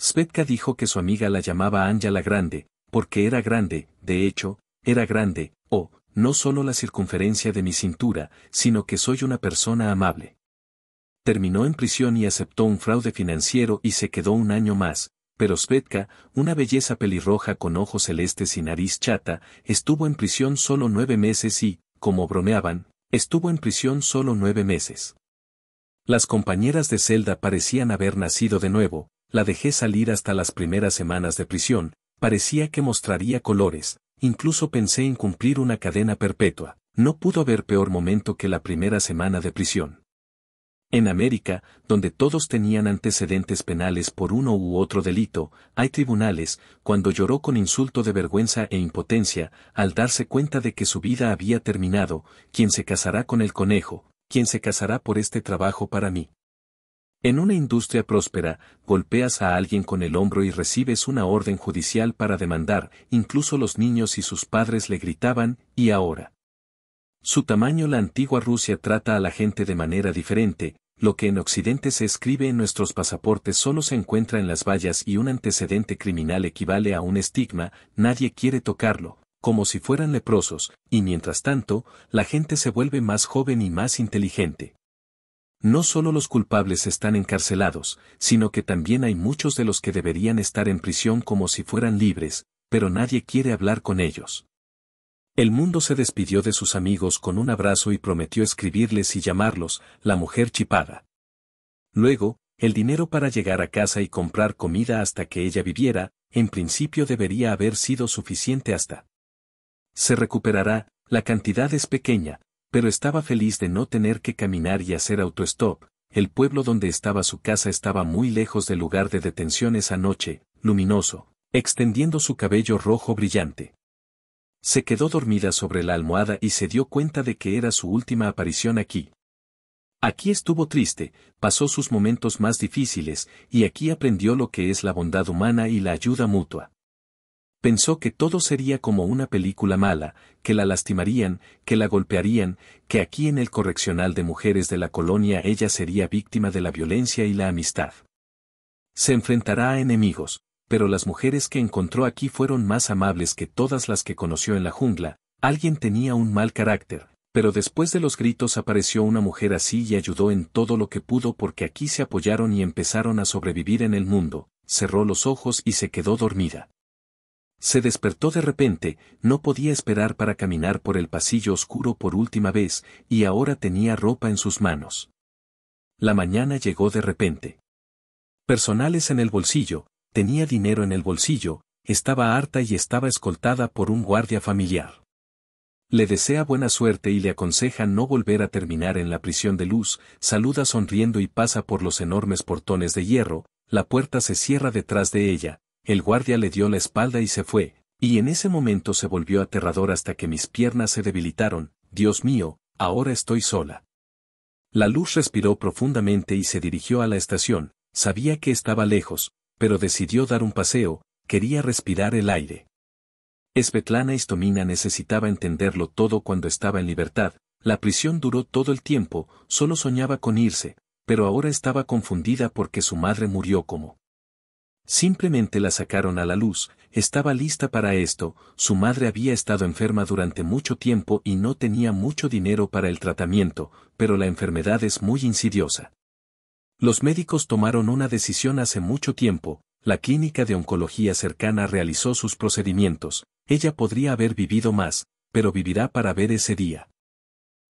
Svetka dijo que su amiga la llamaba Anja la Grande, porque era grande, de hecho, era grande, o, no solo la circunferencia de mi cintura, sino que soy una persona amable. Terminó en prisión y aceptó un fraude financiero y se quedó un año más, pero Svetka, una belleza pelirroja con ojos celestes y nariz chata, estuvo en prisión solo nueve meses y, como bromeaban, estuvo en prisión solo nueve meses. Las compañeras de celda parecían haber nacido de nuevo, la dejé salir hasta las primeras semanas de prisión, parecía que mostraría colores, incluso pensé en cumplir una cadena perpetua, no pudo haber peor momento que la primera semana de prisión. En América, donde todos tenían antecedentes penales por uno u otro delito, hay tribunales, cuando lloró con insulto de vergüenza e impotencia, al darse cuenta de que su vida había terminado, quien se casará con el conejo, quien se casará por este trabajo para mí. En una industria próspera, golpeas a alguien con el hombro y recibes una orden judicial para demandar, incluso los niños y sus padres le gritaban, ¿y ahora? Su tamaño la antigua Rusia trata a la gente de manera diferente, lo que en Occidente se escribe en nuestros pasaportes solo se encuentra en las vallas y un antecedente criminal equivale a un estigma, nadie quiere tocarlo, como si fueran leprosos, y mientras tanto, la gente se vuelve más joven y más inteligente. No solo los culpables están encarcelados, sino que también hay muchos de los que deberían estar en prisión como si fueran libres, pero nadie quiere hablar con ellos. El mundo se despidió de sus amigos con un abrazo y prometió escribirles y llamarlos la mujer chipada. Luego, el dinero para llegar a casa y comprar comida hasta que ella viviera, en principio debería haber sido suficiente hasta. Se recuperará, la cantidad es pequeña, pero estaba feliz de no tener que caminar y hacer autostop, el pueblo donde estaba su casa estaba muy lejos del lugar de detención esa noche, luminoso, extendiendo su cabello rojo brillante. Se quedó dormida sobre la almohada y se dio cuenta de que era su última aparición aquí. Aquí estuvo triste, pasó sus momentos más difíciles, y aquí aprendió lo que es la bondad humana y la ayuda mutua. Pensó que todo sería como una película mala, que la lastimarían, que la golpearían, que aquí en el correccional de mujeres de la colonia ella sería víctima de la violencia y la amistad. Se enfrentará a enemigos, pero las mujeres que encontró aquí fueron más amables que todas las que conoció en la jungla, alguien tenía un mal carácter, pero después de los gritos apareció una mujer así y ayudó en todo lo que pudo porque aquí se apoyaron y empezaron a sobrevivir en el mundo, cerró los ojos y se quedó dormida. Se despertó de repente, no podía esperar para caminar por el pasillo oscuro por última vez, y ahora tenía ropa en sus manos. La mañana llegó de repente. Personales en el bolsillo, tenía dinero en el bolsillo, estaba harta y estaba escoltada por un guardia familiar. Le desea buena suerte y le aconseja no volver a terminar en la prisión de luz, saluda sonriendo y pasa por los enormes portones de hierro, la puerta se cierra detrás de ella, el guardia le dio la espalda y se fue, y en ese momento se volvió aterrador hasta que mis piernas se debilitaron, Dios mío, ahora estoy sola. La luz respiró profundamente y se dirigió a la estación, sabía que estaba lejos, pero decidió dar un paseo, quería respirar el aire. Svetlana Istomina necesitaba entenderlo todo cuando estaba en libertad, la prisión duró todo el tiempo, solo soñaba con irse, pero ahora estaba confundida porque su madre murió como. Simplemente la sacaron a la luz, estaba lista para esto, su madre había estado enferma durante mucho tiempo y no tenía mucho dinero para el tratamiento, pero la enfermedad es muy insidiosa. Los médicos tomaron una decisión hace mucho tiempo, la clínica de oncología cercana realizó sus procedimientos, ella podría haber vivido más, pero vivirá para ver ese día.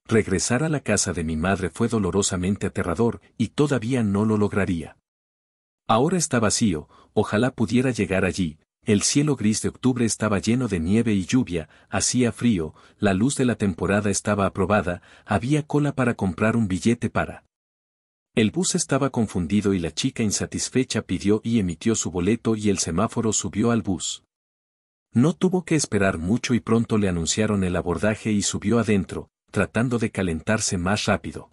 Regresar a la casa de mi madre fue dolorosamente aterrador, y todavía no lo lograría. Ahora está vacío, ojalá pudiera llegar allí, el cielo gris de octubre estaba lleno de nieve y lluvia, hacía frío, la luz de la temporada estaba aprobada, había cola para comprar un billete para el bus estaba confundido y la chica insatisfecha pidió y emitió su boleto y el semáforo subió al bus. No tuvo que esperar mucho y pronto le anunciaron el abordaje y subió adentro, tratando de calentarse más rápido.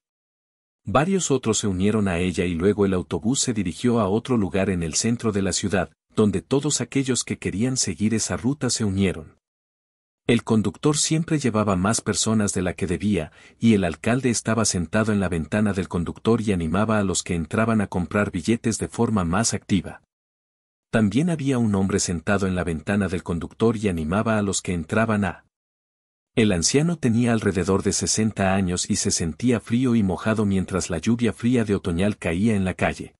Varios otros se unieron a ella y luego el autobús se dirigió a otro lugar en el centro de la ciudad, donde todos aquellos que querían seguir esa ruta se unieron. El conductor siempre llevaba más personas de la que debía, y el alcalde estaba sentado en la ventana del conductor y animaba a los que entraban a comprar billetes de forma más activa. También había un hombre sentado en la ventana del conductor y animaba a los que entraban a. El anciano tenía alrededor de 60 años y se sentía frío y mojado mientras la lluvia fría de otoñal caía en la calle.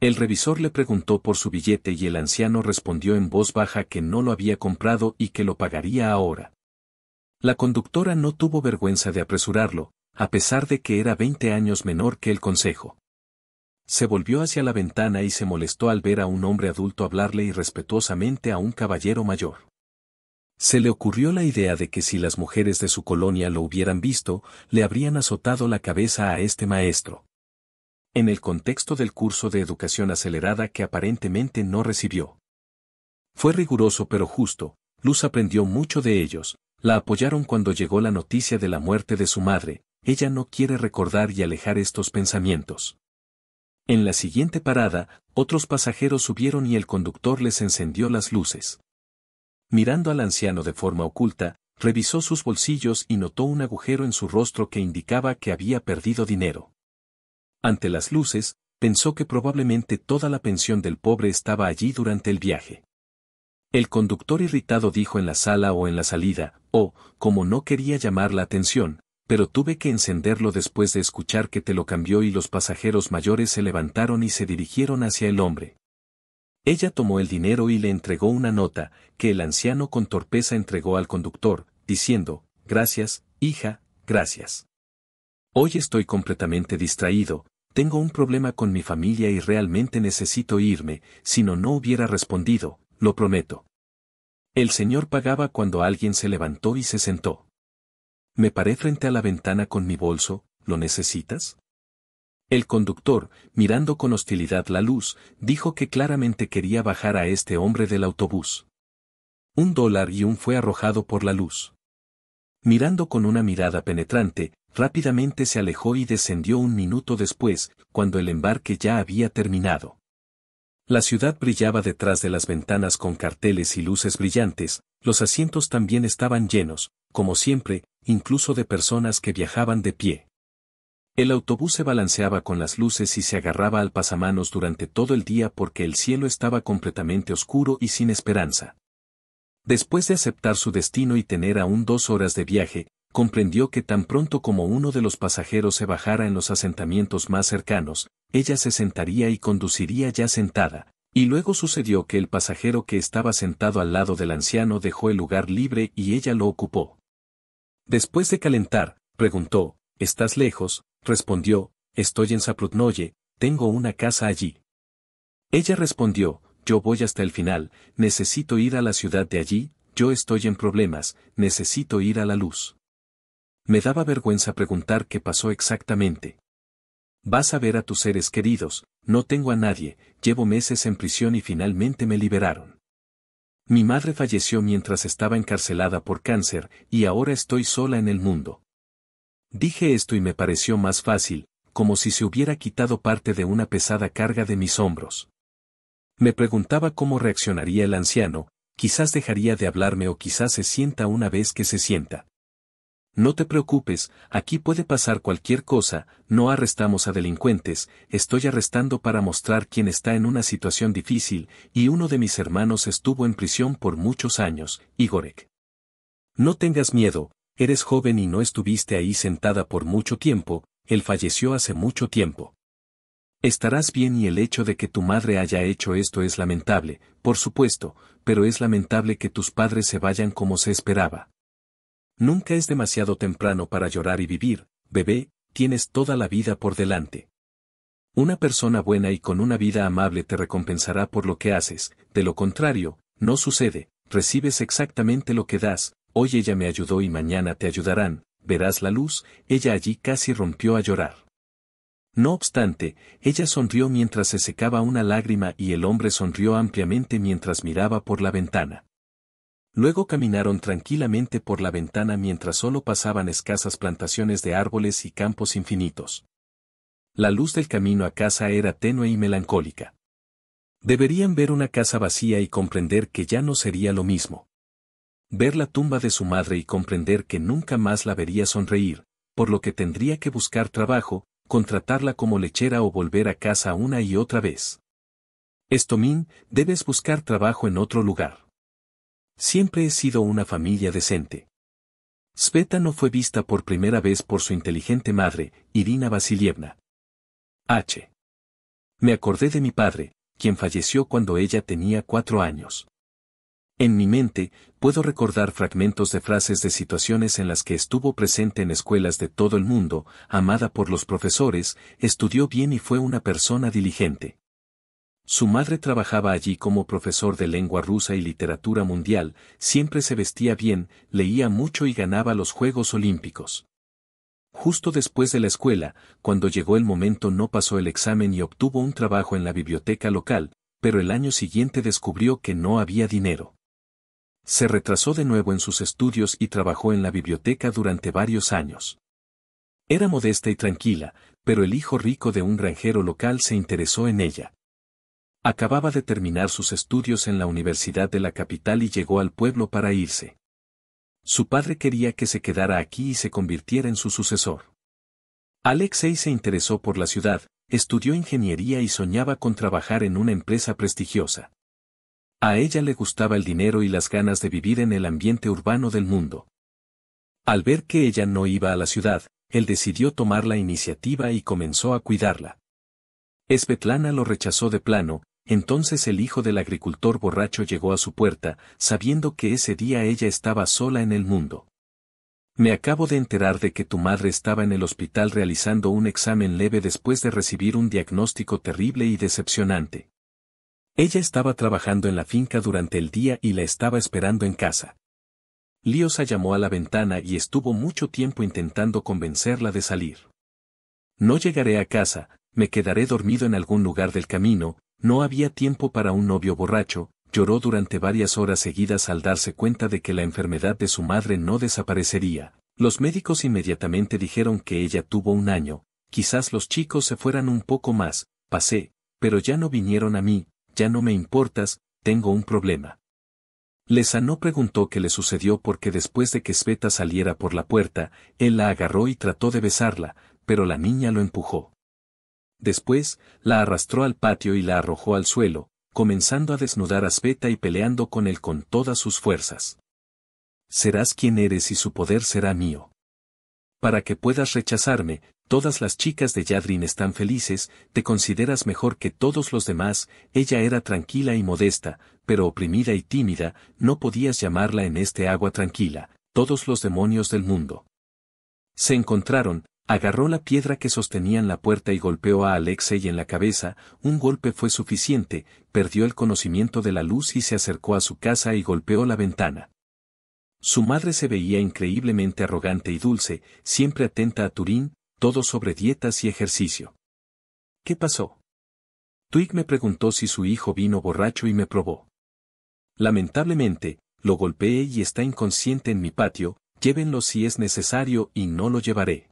El revisor le preguntó por su billete y el anciano respondió en voz baja que no lo había comprado y que lo pagaría ahora. La conductora no tuvo vergüenza de apresurarlo, a pesar de que era 20 años menor que el consejo. Se volvió hacia la ventana y se molestó al ver a un hombre adulto hablarle irrespetuosamente a un caballero mayor. Se le ocurrió la idea de que si las mujeres de su colonia lo hubieran visto, le habrían azotado la cabeza a este maestro. En el contexto del curso de educación acelerada que aparentemente no recibió. Fue riguroso pero justo, Luz aprendió mucho de ellos, la apoyaron cuando llegó la noticia de la muerte de su madre, ella no quiere recordar y alejar estos pensamientos. En la siguiente parada, otros pasajeros subieron y el conductor les encendió las luces. Mirando al anciano de forma oculta, revisó sus bolsillos y notó un agujero en su rostro que indicaba que había perdido dinero. Ante las luces, pensó que probablemente toda la pensión del pobre estaba allí durante el viaje. El conductor irritado dijo en la sala o en la salida, oh, como no quería llamar la atención, pero tuve que encenderlo después de escuchar que te lo cambió y los pasajeros mayores se levantaron y se dirigieron hacia el hombre. Ella tomó el dinero y le entregó una nota, que el anciano con torpeza entregó al conductor, diciendo, Gracias, hija, gracias. Hoy estoy completamente distraído, tengo un problema con mi familia y realmente necesito irme, si no no hubiera respondido, lo prometo. El señor pagaba cuando alguien se levantó y se sentó. Me paré frente a la ventana con mi bolso, ¿lo necesitas? El conductor, mirando con hostilidad la luz, dijo que claramente quería bajar a este hombre del autobús. Un dólar y un fue arrojado por la luz. Mirando con una mirada penetrante, rápidamente se alejó y descendió un minuto después, cuando el embarque ya había terminado. La ciudad brillaba detrás de las ventanas con carteles y luces brillantes, los asientos también estaban llenos, como siempre, incluso de personas que viajaban de pie. El autobús se balanceaba con las luces y se agarraba al pasamanos durante todo el día porque el cielo estaba completamente oscuro y sin esperanza. Después de aceptar su destino y tener aún dos horas de viaje, comprendió que tan pronto como uno de los pasajeros se bajara en los asentamientos más cercanos, ella se sentaría y conduciría ya sentada, y luego sucedió que el pasajero que estaba sentado al lado del anciano dejó el lugar libre y ella lo ocupó. Después de calentar, preguntó, ¿Estás lejos? Respondió, Estoy en Saprutnoye, tengo una casa allí. Ella respondió, Yo voy hasta el final, necesito ir a la ciudad de allí, yo estoy en problemas, necesito ir a la luz. Me daba vergüenza preguntar qué pasó exactamente. Vas a ver a tus seres queridos, no tengo a nadie, llevo meses en prisión y finalmente me liberaron. Mi madre falleció mientras estaba encarcelada por cáncer, y ahora estoy sola en el mundo. Dije esto y me pareció más fácil, como si se hubiera quitado parte de una pesada carga de mis hombros. Me preguntaba cómo reaccionaría el anciano, quizás dejaría de hablarme o quizás se sienta una vez que se sienta. No te preocupes, aquí puede pasar cualquier cosa, no arrestamos a delincuentes, estoy arrestando para mostrar quién está en una situación difícil, y uno de mis hermanos estuvo en prisión por muchos años, Igorek. No tengas miedo, eres joven y no estuviste ahí sentada por mucho tiempo, él falleció hace mucho tiempo. Estarás bien y el hecho de que tu madre haya hecho esto es lamentable, por supuesto, pero es lamentable que tus padres se vayan como se esperaba. Nunca es demasiado temprano para llorar y vivir, bebé, tienes toda la vida por delante. Una persona buena y con una vida amable te recompensará por lo que haces, de lo contrario, no sucede, recibes exactamente lo que das, hoy ella me ayudó y mañana te ayudarán, verás la luz, ella allí casi rompió a llorar. No obstante, ella sonrió mientras se secaba una lágrima y el hombre sonrió ampliamente mientras miraba por la ventana. Luego caminaron tranquilamente por la ventana mientras solo pasaban escasas plantaciones de árboles y campos infinitos. La luz del camino a casa era tenue y melancólica. Deberían ver una casa vacía y comprender que ya no sería lo mismo. Ver la tumba de su madre y comprender que nunca más la vería sonreír, por lo que tendría que buscar trabajo, contratarla como lechera o volver a casa una y otra vez. Estomín, debes buscar trabajo en otro lugar. Siempre he sido una familia decente. Sveta no fue vista por primera vez por su inteligente madre, Irina Vasilievna. H. Me acordé de mi padre, quien falleció cuando ella tenía cuatro años. En mi mente, puedo recordar fragmentos de frases de situaciones en las que estuvo presente en escuelas de todo el mundo, amada por los profesores, estudió bien y fue una persona diligente. Su madre trabajaba allí como profesor de lengua rusa y literatura mundial, siempre se vestía bien, leía mucho y ganaba los Juegos Olímpicos. Justo después de la escuela, cuando llegó el momento no pasó el examen y obtuvo un trabajo en la biblioteca local, pero el año siguiente descubrió que no había dinero. Se retrasó de nuevo en sus estudios y trabajó en la biblioteca durante varios años. Era modesta y tranquila, pero el hijo rico de un granjero local se interesó en ella. Acababa de terminar sus estudios en la Universidad de la capital y llegó al pueblo para irse. Su padre quería que se quedara aquí y se convirtiera en su sucesor. Alexei se interesó por la ciudad, estudió ingeniería y soñaba con trabajar en una empresa prestigiosa. A ella le gustaba el dinero y las ganas de vivir en el ambiente urbano del mundo. Al ver que ella no iba a la ciudad, él decidió tomar la iniciativa y comenzó a cuidarla. Svetlana lo rechazó de plano, entonces el hijo del agricultor borracho llegó a su puerta, sabiendo que ese día ella estaba sola en el mundo. Me acabo de enterar de que tu madre estaba en el hospital realizando un examen leve después de recibir un diagnóstico terrible y decepcionante. Ella estaba trabajando en la finca durante el día y la estaba esperando en casa. Liosa llamó a la ventana y estuvo mucho tiempo intentando convencerla de salir. No llegaré a casa, me quedaré dormido en algún lugar del camino, no había tiempo para un novio borracho, lloró durante varias horas seguidas al darse cuenta de que la enfermedad de su madre no desaparecería. Los médicos inmediatamente dijeron que ella tuvo un año, quizás los chicos se fueran un poco más, pasé, pero ya no vinieron a mí, ya no me importas, tengo un problema. Lesa no preguntó qué le sucedió porque después de que Sveta saliera por la puerta, él la agarró y trató de besarla, pero la niña lo empujó. Después, la arrastró al patio y la arrojó al suelo, comenzando a desnudar a Sveta y peleando con él con todas sus fuerzas. Serás quien eres y su poder será mío. Para que puedas rechazarme, todas las chicas de Yadrin están felices, te consideras mejor que todos los demás, ella era tranquila y modesta, pero oprimida y tímida, no podías llamarla en este agua tranquila, todos los demonios del mundo. Se encontraron, Agarró la piedra que sostenían la puerta y golpeó a Alexei en la cabeza, un golpe fue suficiente, perdió el conocimiento de la luz y se acercó a su casa y golpeó la ventana. Su madre se veía increíblemente arrogante y dulce, siempre atenta a Turín, todo sobre dietas y ejercicio. ¿Qué pasó? Twig me preguntó si su hijo vino borracho y me probó. Lamentablemente, lo golpeé y está inconsciente en mi patio, llévenlo si es necesario y no lo llevaré.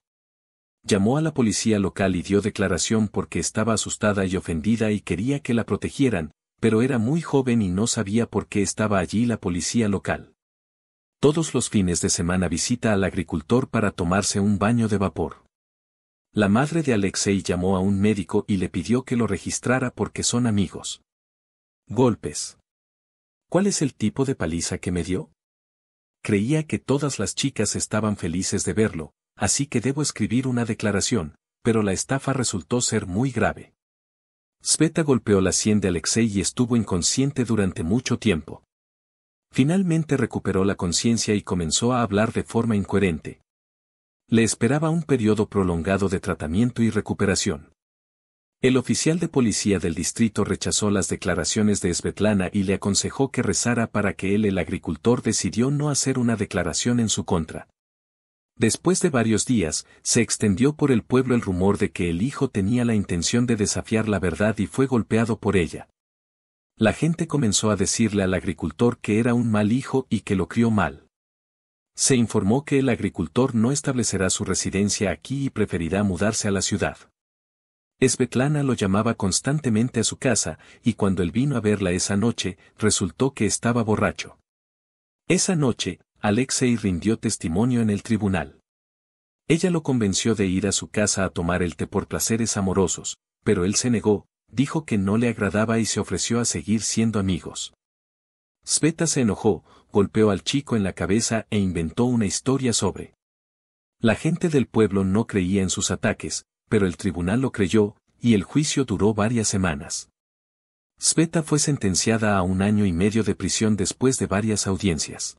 Llamó a la policía local y dio declaración porque estaba asustada y ofendida y quería que la protegieran, pero era muy joven y no sabía por qué estaba allí la policía local. Todos los fines de semana visita al agricultor para tomarse un baño de vapor. La madre de Alexei llamó a un médico y le pidió que lo registrara porque son amigos. Golpes. ¿Cuál es el tipo de paliza que me dio? Creía que todas las chicas estaban felices de verlo, así que debo escribir una declaración, pero la estafa resultó ser muy grave. Sveta golpeó la sien de Alexei y estuvo inconsciente durante mucho tiempo. Finalmente recuperó la conciencia y comenzó a hablar de forma incoherente. Le esperaba un periodo prolongado de tratamiento y recuperación. El oficial de policía del distrito rechazó las declaraciones de Svetlana y le aconsejó que rezara para que él el agricultor decidió no hacer una declaración en su contra. Después de varios días, se extendió por el pueblo el rumor de que el hijo tenía la intención de desafiar la verdad y fue golpeado por ella. La gente comenzó a decirle al agricultor que era un mal hijo y que lo crió mal. Se informó que el agricultor no establecerá su residencia aquí y preferirá mudarse a la ciudad. Svetlana lo llamaba constantemente a su casa, y cuando él vino a verla esa noche, resultó que estaba borracho. Esa noche, Alexei rindió testimonio en el tribunal. Ella lo convenció de ir a su casa a tomar el té por placeres amorosos, pero él se negó, dijo que no le agradaba y se ofreció a seguir siendo amigos. Sveta se enojó, golpeó al chico en la cabeza e inventó una historia sobre. La gente del pueblo no creía en sus ataques, pero el tribunal lo creyó, y el juicio duró varias semanas. Sveta fue sentenciada a un año y medio de prisión después de varias audiencias.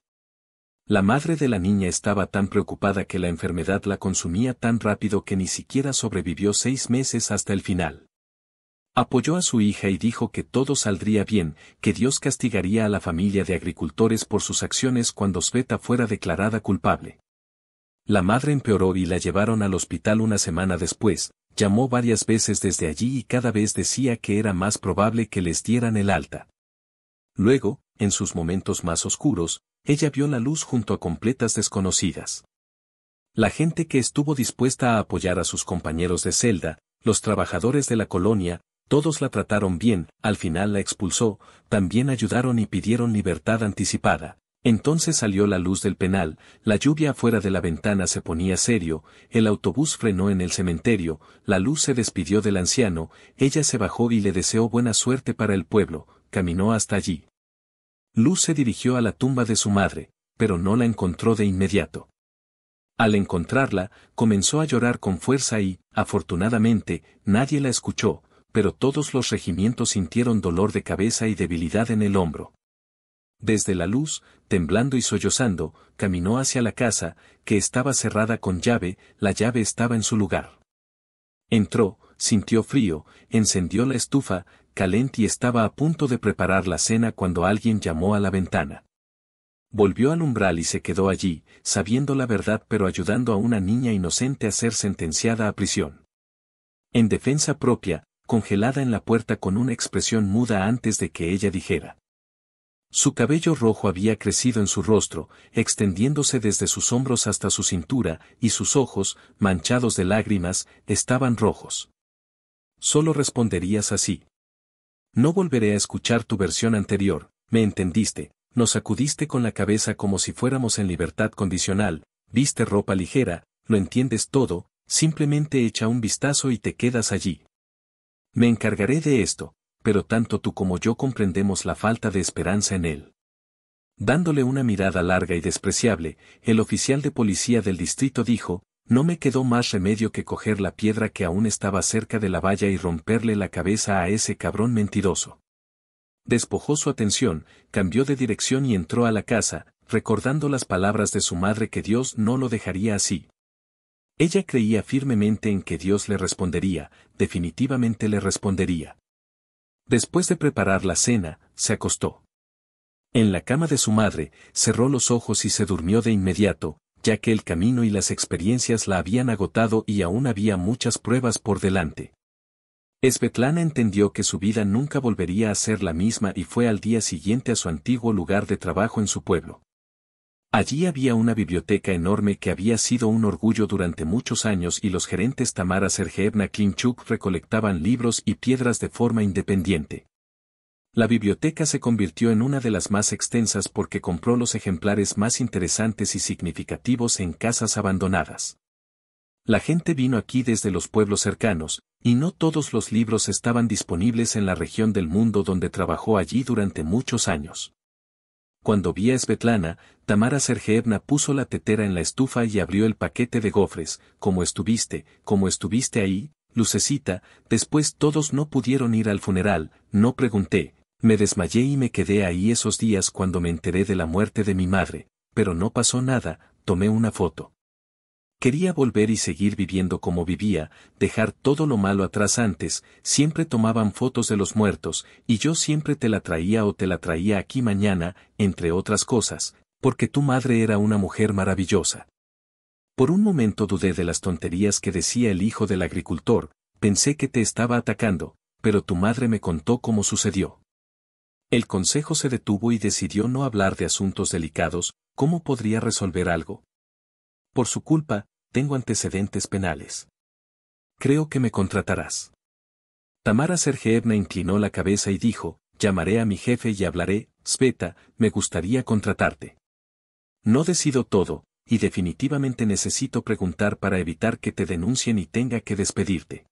La madre de la niña estaba tan preocupada que la enfermedad la consumía tan rápido que ni siquiera sobrevivió seis meses hasta el final. Apoyó a su hija y dijo que todo saldría bien, que Dios castigaría a la familia de agricultores por sus acciones cuando Sveta fuera declarada culpable. La madre empeoró y la llevaron al hospital una semana después, llamó varias veces desde allí y cada vez decía que era más probable que les dieran el alta. Luego, en sus momentos más oscuros, ella vio la luz junto a completas desconocidas. La gente que estuvo dispuesta a apoyar a sus compañeros de celda, los trabajadores de la colonia, todos la trataron bien, al final la expulsó, también ayudaron y pidieron libertad anticipada. Entonces salió la luz del penal, la lluvia afuera de la ventana se ponía serio, el autobús frenó en el cementerio, la luz se despidió del anciano, ella se bajó y le deseó buena suerte para el pueblo, caminó hasta allí. Luz se dirigió a la tumba de su madre, pero no la encontró de inmediato. Al encontrarla, comenzó a llorar con fuerza y, afortunadamente, nadie la escuchó, pero todos los regimientos sintieron dolor de cabeza y debilidad en el hombro. Desde la luz, temblando y sollozando, caminó hacia la casa, que estaba cerrada con llave, la llave estaba en su lugar. Entró, sintió frío, encendió la estufa, calente y estaba a punto de preparar la cena cuando alguien llamó a la ventana. Volvió al umbral y se quedó allí, sabiendo la verdad pero ayudando a una niña inocente a ser sentenciada a prisión. En defensa propia, congelada en la puerta con una expresión muda antes de que ella dijera. Su cabello rojo había crecido en su rostro, extendiéndose desde sus hombros hasta su cintura, y sus ojos, manchados de lágrimas, estaban rojos. Solo responderías así. No volveré a escuchar tu versión anterior, me entendiste, nos sacudiste con la cabeza como si fuéramos en libertad condicional, viste ropa ligera, lo entiendes todo, simplemente echa un vistazo y te quedas allí. Me encargaré de esto, pero tanto tú como yo comprendemos la falta de esperanza en él. Dándole una mirada larga y despreciable, el oficial de policía del distrito dijo, no me quedó más remedio que coger la piedra que aún estaba cerca de la valla y romperle la cabeza a ese cabrón mentiroso. Despojó su atención, cambió de dirección y entró a la casa, recordando las palabras de su madre que Dios no lo dejaría así. Ella creía firmemente en que Dios le respondería, definitivamente le respondería. Después de preparar la cena, se acostó. En la cama de su madre, cerró los ojos y se durmió de inmediato, ya que el camino y las experiencias la habían agotado y aún había muchas pruebas por delante. Svetlana entendió que su vida nunca volvería a ser la misma y fue al día siguiente a su antiguo lugar de trabajo en su pueblo. Allí había una biblioteca enorme que había sido un orgullo durante muchos años y los gerentes Tamara Sergeevna Klimchuk recolectaban libros y piedras de forma independiente. La biblioteca se convirtió en una de las más extensas porque compró los ejemplares más interesantes y significativos en casas abandonadas. La gente vino aquí desde los pueblos cercanos, y no todos los libros estaban disponibles en la región del mundo donde trabajó allí durante muchos años. Cuando vi a Svetlana, Tamara Sergeevna puso la tetera en la estufa y abrió el paquete de gofres, como estuviste, como estuviste ahí, lucecita, después todos no pudieron ir al funeral, no pregunté, me desmayé y me quedé ahí esos días cuando me enteré de la muerte de mi madre, pero no pasó nada, tomé una foto. Quería volver y seguir viviendo como vivía, dejar todo lo malo atrás antes, siempre tomaban fotos de los muertos, y yo siempre te la traía o te la traía aquí mañana, entre otras cosas, porque tu madre era una mujer maravillosa. Por un momento dudé de las tonterías que decía el hijo del agricultor, pensé que te estaba atacando, pero tu madre me contó cómo sucedió. El consejo se detuvo y decidió no hablar de asuntos delicados, ¿cómo podría resolver algo? Por su culpa, tengo antecedentes penales. Creo que me contratarás. Tamara Sergeevna inclinó la cabeza y dijo, llamaré a mi jefe y hablaré, Sveta, me gustaría contratarte. No decido todo, y definitivamente necesito preguntar para evitar que te denuncien y tenga que despedirte.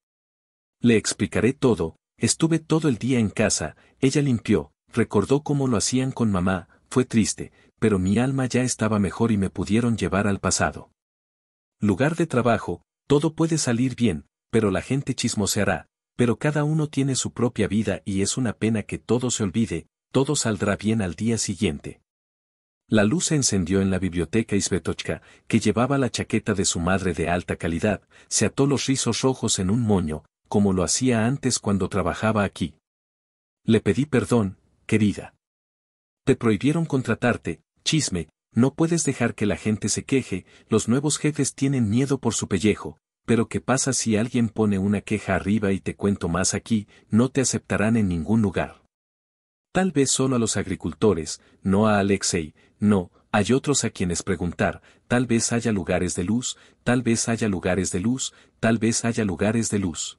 Le explicaré todo, Estuve todo el día en casa, ella limpió, recordó cómo lo hacían con mamá, fue triste, pero mi alma ya estaba mejor y me pudieron llevar al pasado. Lugar de trabajo, todo puede salir bien, pero la gente chismoseará, pero cada uno tiene su propia vida y es una pena que todo se olvide, todo saldrá bien al día siguiente. La luz se encendió en la biblioteca y Svetochka, que llevaba la chaqueta de su madre de alta calidad, se ató los rizos rojos en un moño, como lo hacía antes cuando trabajaba aquí. Le pedí perdón, querida. Te prohibieron contratarte, chisme, no puedes dejar que la gente se queje, los nuevos jefes tienen miedo por su pellejo, pero ¿qué pasa si alguien pone una queja arriba y te cuento más aquí, no te aceptarán en ningún lugar? Tal vez solo a los agricultores, no a Alexei, no, hay otros a quienes preguntar, tal vez haya lugares de luz, tal vez haya lugares de luz, tal vez haya lugares de luz.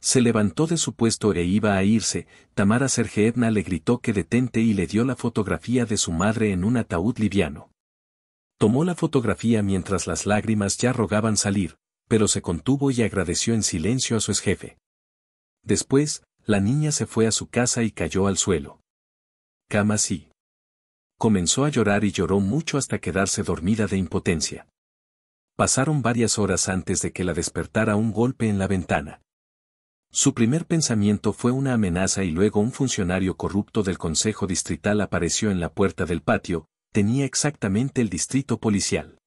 Se levantó de su puesto e iba a irse, Tamara Sergeevna le gritó que detente y le dio la fotografía de su madre en un ataúd liviano. Tomó la fotografía mientras las lágrimas ya rogaban salir, pero se contuvo y agradeció en silencio a su exjefe. Después, la niña se fue a su casa y cayó al suelo. Cama sí. Comenzó a llorar y lloró mucho hasta quedarse dormida de impotencia. Pasaron varias horas antes de que la despertara un golpe en la ventana. Su primer pensamiento fue una amenaza y luego un funcionario corrupto del Consejo Distrital apareció en la puerta del patio, tenía exactamente el distrito policial.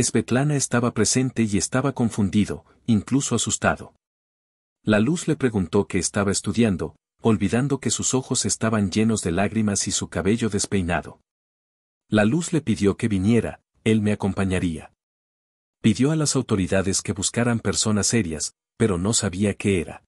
Svetlana estaba presente y estaba confundido, incluso asustado. La luz le preguntó qué estaba estudiando, olvidando que sus ojos estaban llenos de lágrimas y su cabello despeinado. La luz le pidió que viniera, él me acompañaría. Pidió a las autoridades que buscaran personas serias, pero no sabía qué era.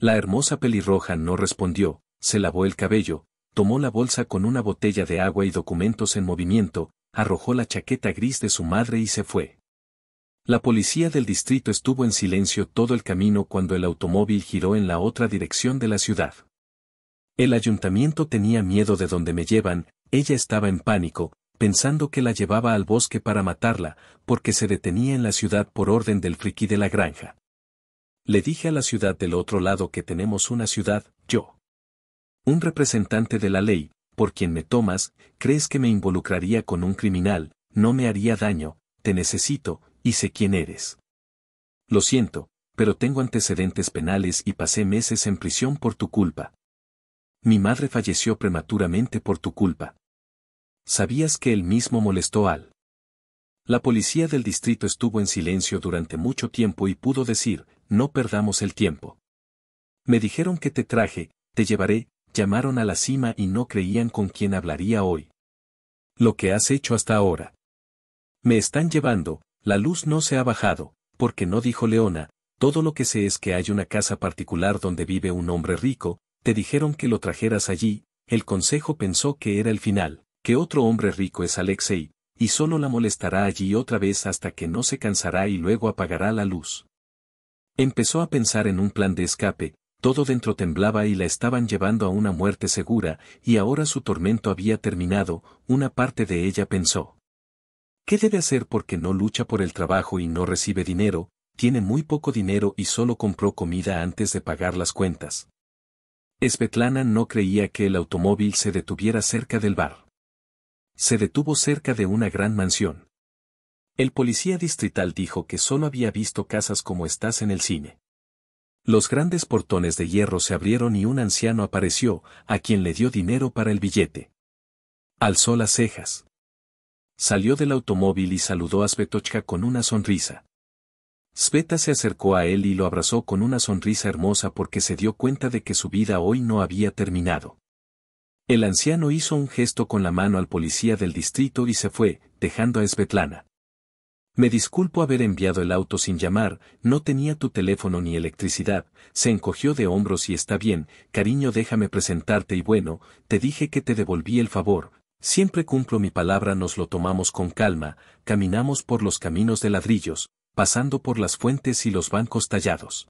La hermosa pelirroja no respondió, se lavó el cabello, tomó la bolsa con una botella de agua y documentos en movimiento, arrojó la chaqueta gris de su madre y se fue. La policía del distrito estuvo en silencio todo el camino cuando el automóvil giró en la otra dirección de la ciudad. El ayuntamiento tenía miedo de donde me llevan, ella estaba en pánico, pensando que la llevaba al bosque para matarla, porque se detenía en la ciudad por orden del friki de la granja. Le dije a la ciudad del otro lado que tenemos una ciudad, yo. Un representante de la ley, por quien me tomas, crees que me involucraría con un criminal, no me haría daño, te necesito, y sé quién eres. Lo siento, pero tengo antecedentes penales y pasé meses en prisión por tu culpa. Mi madre falleció prematuramente por tu culpa. ¿Sabías que él mismo molestó al? La policía del distrito estuvo en silencio durante mucho tiempo y pudo decir, no perdamos el tiempo. Me dijeron que te traje, te llevaré, llamaron a la cima y no creían con quién hablaría hoy. Lo que has hecho hasta ahora. Me están llevando, la luz no se ha bajado, porque no dijo Leona, todo lo que sé es que hay una casa particular donde vive un hombre rico, te dijeron que lo trajeras allí, el consejo pensó que era el final, que otro hombre rico es Alexei, y solo la molestará allí otra vez hasta que no se cansará y luego apagará la luz. Empezó a pensar en un plan de escape, todo dentro temblaba y la estaban llevando a una muerte segura, y ahora su tormento había terminado, una parte de ella pensó. ¿Qué debe hacer porque no lucha por el trabajo y no recibe dinero, tiene muy poco dinero y solo compró comida antes de pagar las cuentas? Svetlana no creía que el automóvil se detuviera cerca del bar. Se detuvo cerca de una gran mansión. El policía distrital dijo que solo había visto casas como estás en el cine. Los grandes portones de hierro se abrieron y un anciano apareció, a quien le dio dinero para el billete. Alzó las cejas. Salió del automóvil y saludó a Svetochka con una sonrisa. Sveta se acercó a él y lo abrazó con una sonrisa hermosa porque se dio cuenta de que su vida hoy no había terminado. El anciano hizo un gesto con la mano al policía del distrito y se fue, dejando a Svetlana. Me disculpo haber enviado el auto sin llamar, no tenía tu teléfono ni electricidad, se encogió de hombros y está bien, cariño déjame presentarte y bueno, te dije que te devolví el favor, siempre cumplo mi palabra nos lo tomamos con calma, caminamos por los caminos de ladrillos, pasando por las fuentes y los bancos tallados.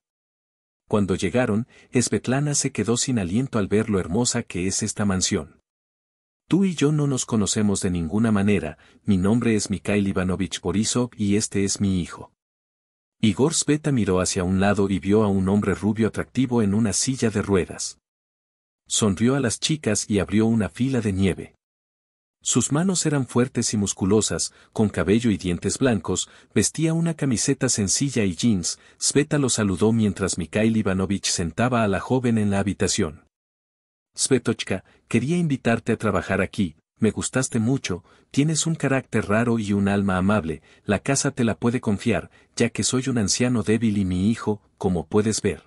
Cuando llegaron, Svetlana se quedó sin aliento al ver lo hermosa que es esta mansión. Tú y yo no nos conocemos de ninguna manera, mi nombre es Mikhail Ivanovich Borisov y este es mi hijo. Igor Sveta miró hacia un lado y vio a un hombre rubio atractivo en una silla de ruedas. Sonrió a las chicas y abrió una fila de nieve. Sus manos eran fuertes y musculosas, con cabello y dientes blancos, vestía una camiseta sencilla y jeans, Sveta lo saludó mientras Mikhail Ivanovich sentaba a la joven en la habitación. Svetochka, quería invitarte a trabajar aquí, me gustaste mucho, tienes un carácter raro y un alma amable, la casa te la puede confiar, ya que soy un anciano débil y mi hijo, como puedes ver.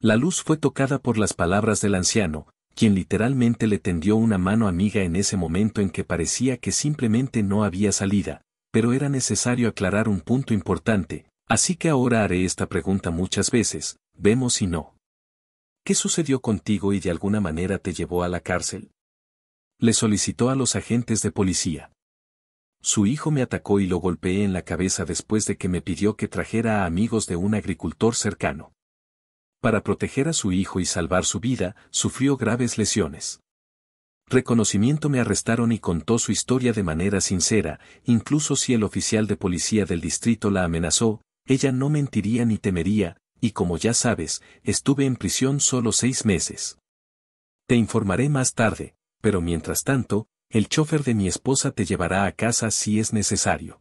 La luz fue tocada por las palabras del anciano, quien literalmente le tendió una mano amiga en ese momento en que parecía que simplemente no había salida, pero era necesario aclarar un punto importante, así que ahora haré esta pregunta muchas veces, vemos si no. ¿Qué sucedió contigo y de alguna manera te llevó a la cárcel? Le solicitó a los agentes de policía. Su hijo me atacó y lo golpeé en la cabeza después de que me pidió que trajera a amigos de un agricultor cercano. Para proteger a su hijo y salvar su vida, sufrió graves lesiones. Reconocimiento me arrestaron y contó su historia de manera sincera, incluso si el oficial de policía del distrito la amenazó, ella no mentiría ni temería, y como ya sabes, estuve en prisión solo seis meses. Te informaré más tarde, pero mientras tanto, el chofer de mi esposa te llevará a casa si es necesario.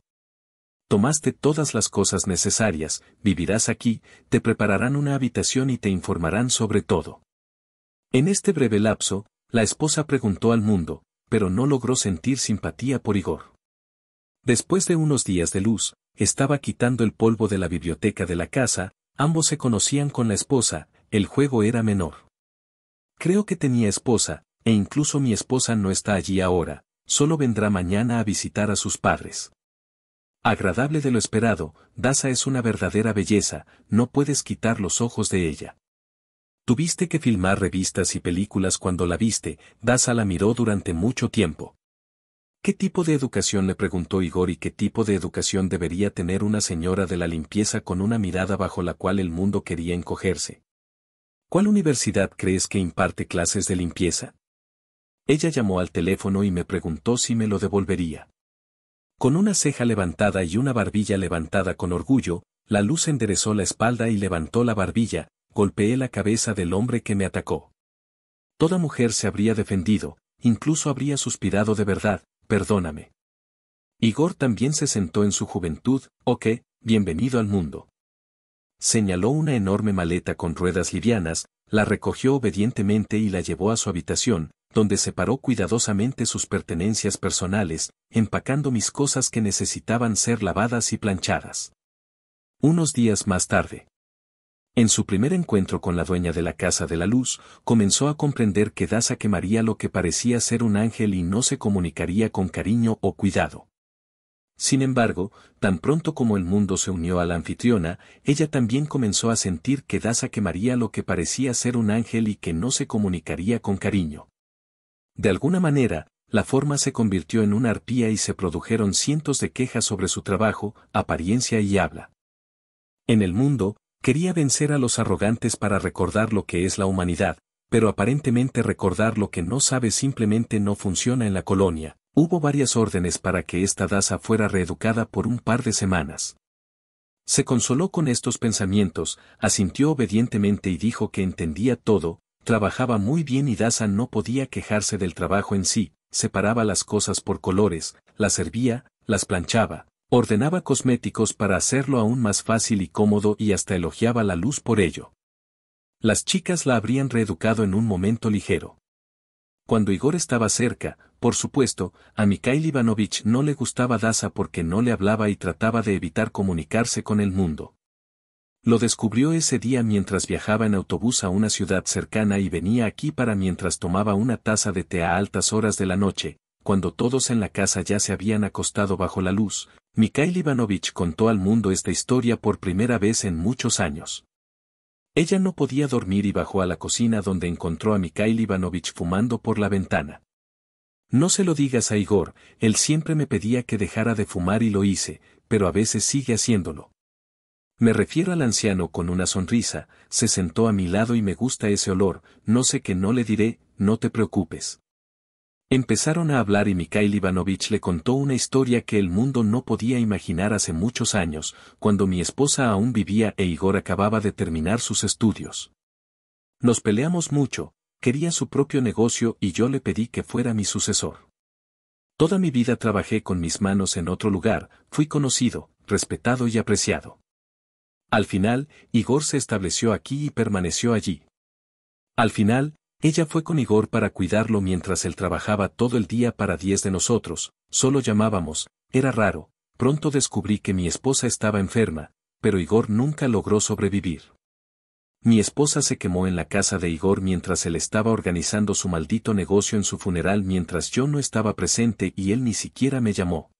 Tomaste todas las cosas necesarias, vivirás aquí, te prepararán una habitación y te informarán sobre todo. En este breve lapso, la esposa preguntó al mundo, pero no logró sentir simpatía por Igor. Después de unos días de luz, estaba quitando el polvo de la biblioteca de la casa, ambos se conocían con la esposa, el juego era menor. Creo que tenía esposa, e incluso mi esposa no está allí ahora, solo vendrá mañana a visitar a sus padres. Agradable de lo esperado, Daza es una verdadera belleza, no puedes quitar los ojos de ella. Tuviste que filmar revistas y películas cuando la viste, Daza la miró durante mucho tiempo. ¿Qué tipo de educación le preguntó Igor y qué tipo de educación debería tener una señora de la limpieza con una mirada bajo la cual el mundo quería encogerse? ¿Cuál universidad crees que imparte clases de limpieza? Ella llamó al teléfono y me preguntó si me lo devolvería. Con una ceja levantada y una barbilla levantada con orgullo, la luz enderezó la espalda y levantó la barbilla, golpeé la cabeza del hombre que me atacó. Toda mujer se habría defendido, incluso habría suspirado de verdad, perdóname. Igor también se sentó en su juventud, ok, bienvenido al mundo. Señaló una enorme maleta con ruedas livianas, la recogió obedientemente y la llevó a su habitación, donde separó cuidadosamente sus pertenencias personales, empacando mis cosas que necesitaban ser lavadas y planchadas. Unos días más tarde. En su primer encuentro con la dueña de la Casa de la Luz, comenzó a comprender que Daza quemaría lo que parecía ser un ángel y no se comunicaría con cariño o cuidado. Sin embargo, tan pronto como el mundo se unió a la anfitriona, ella también comenzó a sentir que Daza quemaría lo que parecía ser un ángel y que no se comunicaría con cariño. De alguna manera, la forma se convirtió en una arpía y se produjeron cientos de quejas sobre su trabajo, apariencia y habla. En el mundo, quería vencer a los arrogantes para recordar lo que es la humanidad, pero aparentemente recordar lo que no sabe simplemente no funciona en la colonia. Hubo varias órdenes para que esta daza fuera reeducada por un par de semanas. Se consoló con estos pensamientos, asintió obedientemente y dijo que entendía todo, Trabajaba muy bien y Daza no podía quejarse del trabajo en sí, separaba las cosas por colores, las servía, las planchaba, ordenaba cosméticos para hacerlo aún más fácil y cómodo y hasta elogiaba la luz por ello. Las chicas la habrían reeducado en un momento ligero. Cuando Igor estaba cerca, por supuesto, a Mikhail Ivanovich no le gustaba Daza porque no le hablaba y trataba de evitar comunicarse con el mundo. Lo descubrió ese día mientras viajaba en autobús a una ciudad cercana y venía aquí para mientras tomaba una taza de té a altas horas de la noche, cuando todos en la casa ya se habían acostado bajo la luz, Mikhail Ivanovich contó al mundo esta historia por primera vez en muchos años. Ella no podía dormir y bajó a la cocina donde encontró a Mikhail Ivanovich fumando por la ventana. No se lo digas a Igor, él siempre me pedía que dejara de fumar y lo hice, pero a veces sigue haciéndolo. Me refiero al anciano con una sonrisa, se sentó a mi lado y me gusta ese olor, no sé qué no le diré, no te preocupes. Empezaron a hablar y Mikhail Ivanovich le contó una historia que el mundo no podía imaginar hace muchos años, cuando mi esposa aún vivía e Igor acababa de terminar sus estudios. Nos peleamos mucho, quería su propio negocio y yo le pedí que fuera mi sucesor. Toda mi vida trabajé con mis manos en otro lugar, fui conocido, respetado y apreciado. Al final, Igor se estableció aquí y permaneció allí. Al final, ella fue con Igor para cuidarlo mientras él trabajaba todo el día para diez de nosotros, solo llamábamos, era raro, pronto descubrí que mi esposa estaba enferma, pero Igor nunca logró sobrevivir. Mi esposa se quemó en la casa de Igor mientras él estaba organizando su maldito negocio en su funeral mientras yo no estaba presente y él ni siquiera me llamó.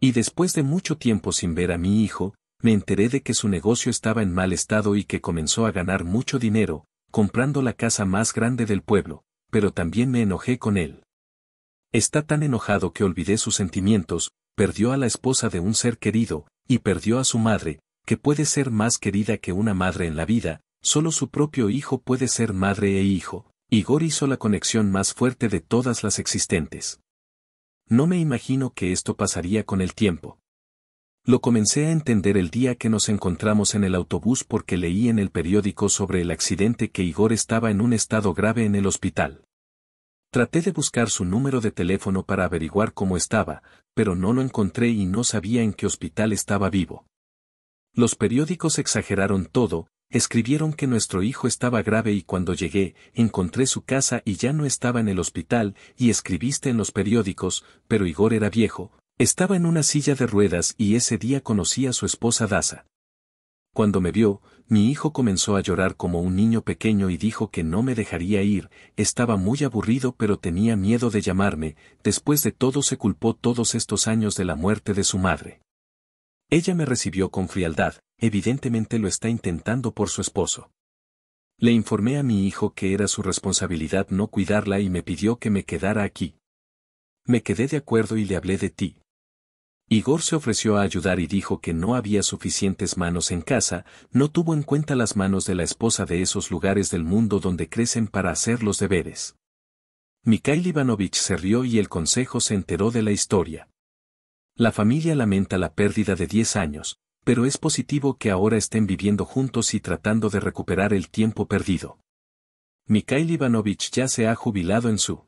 Y después de mucho tiempo sin ver a mi hijo, me enteré de que su negocio estaba en mal estado y que comenzó a ganar mucho dinero, comprando la casa más grande del pueblo, pero también me enojé con él. Está tan enojado que olvidé sus sentimientos, perdió a la esposa de un ser querido, y perdió a su madre, que puede ser más querida que una madre en la vida, solo su propio hijo puede ser madre e hijo. Igor hizo la conexión más fuerte de todas las existentes. No me imagino que esto pasaría con el tiempo. Lo comencé a entender el día que nos encontramos en el autobús porque leí en el periódico sobre el accidente que Igor estaba en un estado grave en el hospital. Traté de buscar su número de teléfono para averiguar cómo estaba, pero no lo encontré y no sabía en qué hospital estaba vivo. Los periódicos exageraron todo, escribieron que nuestro hijo estaba grave y cuando llegué, encontré su casa y ya no estaba en el hospital, y escribiste en los periódicos, pero Igor era viejo, estaba en una silla de ruedas y ese día conocí a su esposa Daza. Cuando me vio, mi hijo comenzó a llorar como un niño pequeño y dijo que no me dejaría ir, estaba muy aburrido pero tenía miedo de llamarme, después de todo se culpó todos estos años de la muerte de su madre. Ella me recibió con frialdad, evidentemente lo está intentando por su esposo. Le informé a mi hijo que era su responsabilidad no cuidarla y me pidió que me quedara aquí. Me quedé de acuerdo y le hablé de ti. Igor se ofreció a ayudar y dijo que no había suficientes manos en casa, no tuvo en cuenta las manos de la esposa de esos lugares del mundo donde crecen para hacer los deberes. Mikhail Ivanovich se rió y el consejo se enteró de la historia. La familia lamenta la pérdida de 10 años, pero es positivo que ahora estén viviendo juntos y tratando de recuperar el tiempo perdido. Mikhail Ivanovich ya se ha jubilado en su